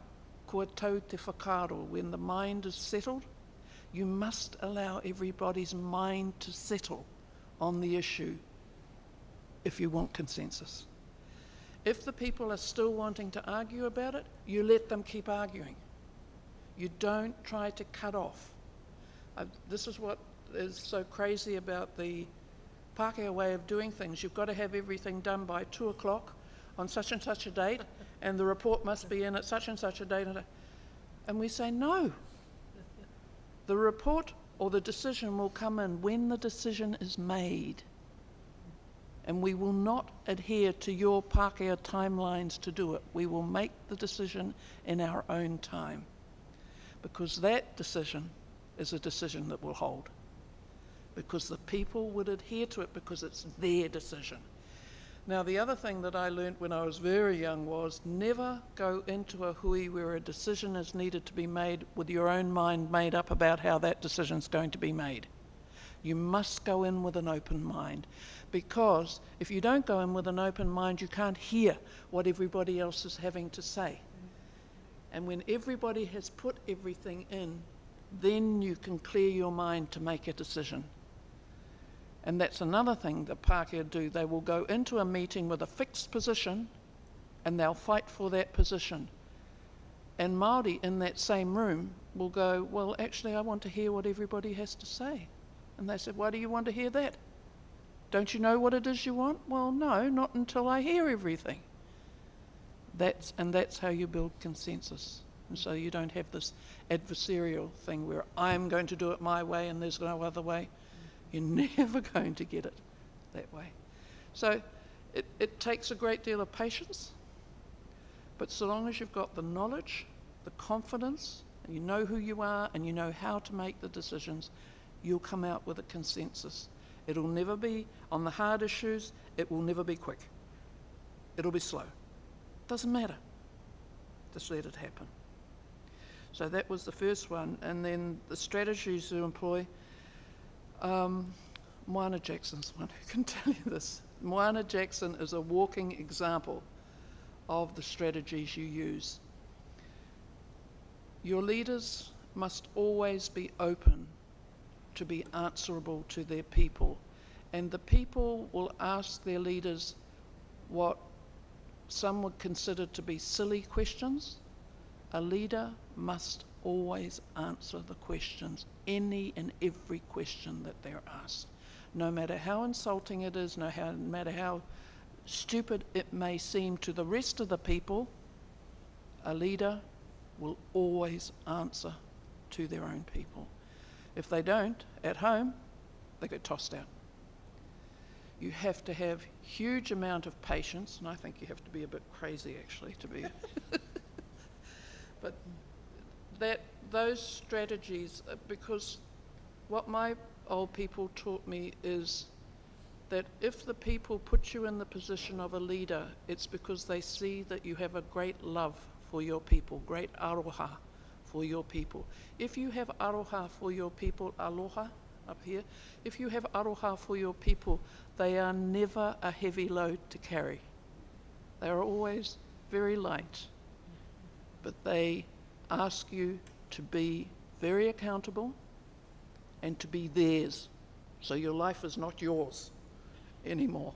kua tau te whakaaro, when the mind is settled, you must allow everybody's mind to settle on the issue if you want consensus. If the people are still wanting to argue about it, you let them keep arguing. You don't try to cut off. This is what is so crazy about the Pākehā way of doing things. You've got to have everything done by two o'clock on such and such a date, and the report must be in at such and such a date. And we say, no. The report or the decision will come in when the decision is made and we will not adhere to your Pākehā timelines to do it. We will make the decision in our own time because that decision is a decision that will hold because the people would adhere to it because it's their decision. Now, the other thing that I learnt when I was very young was never go into a hui where a decision is needed to be made with your own mind made up about how that decision is going to be made. You must go in with an open mind because if you don't go in with an open mind, you can't hear what everybody else is having to say. And when everybody has put everything in, then you can clear your mind to make a decision. And that's another thing that Pākehā do. They will go into a meeting with a fixed position and they'll fight for that position. And Māori in that same room will go, Well, actually, I want to hear what everybody has to say. And they said, Why do you want to hear that? Don't you know what it is you want? Well, no, not until I hear everything. That's, and that's how you build consensus. And so you don't have this adversarial thing where I'm going to do it my way and there's no other way. You're never going to get it that way. So it, it takes a great deal of patience, but so long as you've got the knowledge, the confidence, and you know who you are and you know how to make the decisions, you'll come out with a consensus. It'll never be on the hard issues, it will never be quick. It'll be slow. Doesn't matter. Just let it happen. So that was the first one. And then the strategies to employ. Um, Moana Jackson's one who can tell you this. Moana Jackson is a walking example of the strategies you use. Your leaders must always be open to be answerable to their people, and the people will ask their leaders what some would consider to be silly questions. A leader must always answer the questions, any and every question that they're asked. No matter how insulting it is, no matter how stupid it may seem to the rest of the people, a leader will always answer to their own people. If they don't, at home, they get tossed out. You have to have huge amount of patience, and I think you have to be a bit crazy actually to be. but that those strategies, uh, because what my old people taught me is that if the people put you in the position of a leader, it's because they see that you have a great love for your people, great aroha for your people. If you have aroha for your people, aloha up here, if you have aroha for your people, they are never a heavy load to carry. They are always very light, but they ask you to be very accountable and to be theirs. So your life is not yours anymore.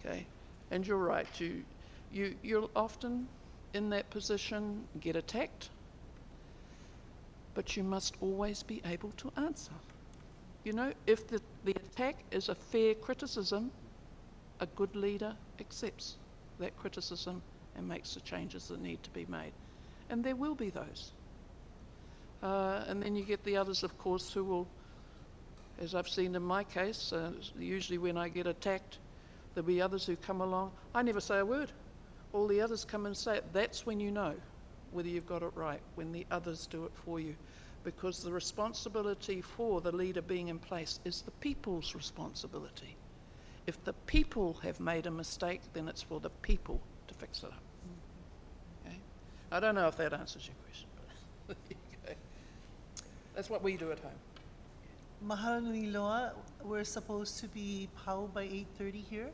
Okay? And you're right, you, you, you'll often in that position get attacked, but you must always be able to answer. You know, if the, the attack is a fair criticism, a good leader accepts that criticism and makes the changes that need to be made. And there will be those. Uh, and then you get the others, of course, who will, as I've seen in my case, uh, usually when I get attacked, there'll be others who come along. I never say a word. All the others come and say it. That's when you know whether you've got it right, when the others do it for you. Because the responsibility for the leader being in place is the people's responsibility. If the people have made a mistake, then it's for the people to fix it up. Okay? I don't know if that answers your question, but okay. that's what we do at home. Mahalo loa, we're supposed to be pau by 8.30 here.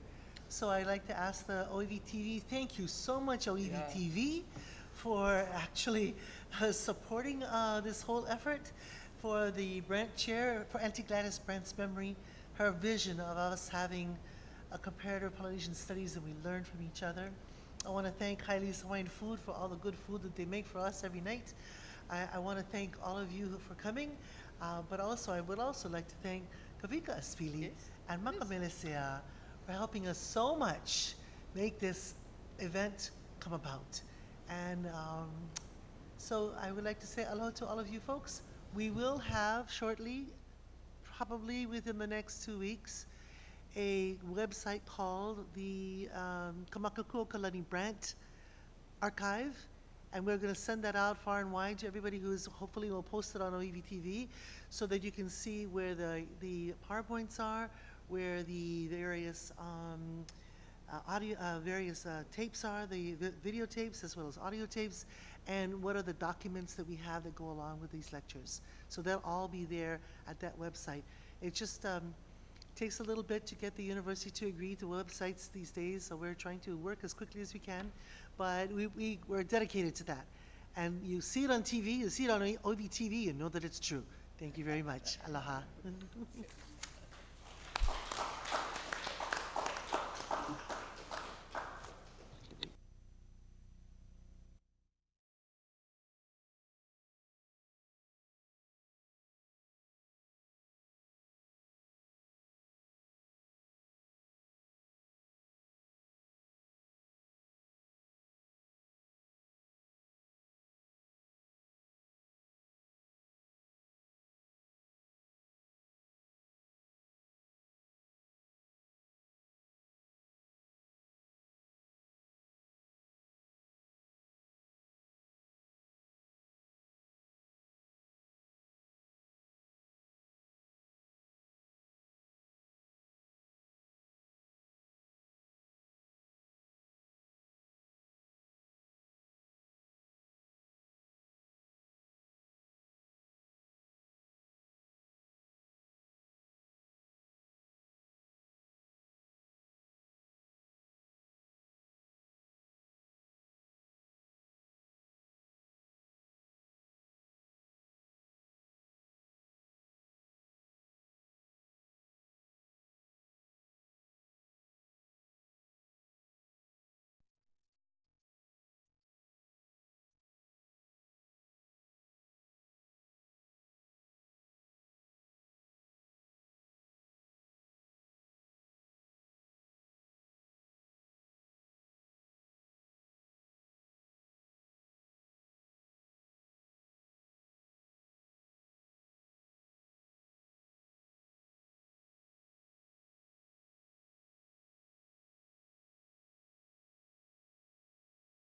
So I'd like to ask the OiwiTV, thank you so much OiwiTV for actually uh, supporting uh, this whole effort for the Brandt Chair, for Auntie Gladys Brandt's memory, her vision of us having a comparative Polynesian studies that we learn from each other. I want to thank Kylie's Hawaiian Food for all the good food that they make for us every night. I, I want to thank all of you for coming, uh, but also I would also like to thank Kavika Aspili Yes, and Makamelesea for helping us so much make this event come about. And um, so I would like to say hello to all of you folks. We will have shortly, probably within the next two weeks, a website called the um, Kamakakūokalani Brandt Archive. And we're going to send that out far and wide to everybody who's hopefully will post it on OiwiTV so that you can see where the, the PowerPoints are, where the various um, uh, audio, uh, various uh, tapes are, the vi- videotapes as well as audio tapes, and what are the documents that we have that go along with these lectures. So they'll all be there at that website. It's just um, takes a little bit to get the university to agree to websites these days, so we're trying to work as quickly as we can, but we, we, we're dedicated to that. And you see it on TV, you see it on OiwiTV, and know that it's true. Thank you very much. Aloha.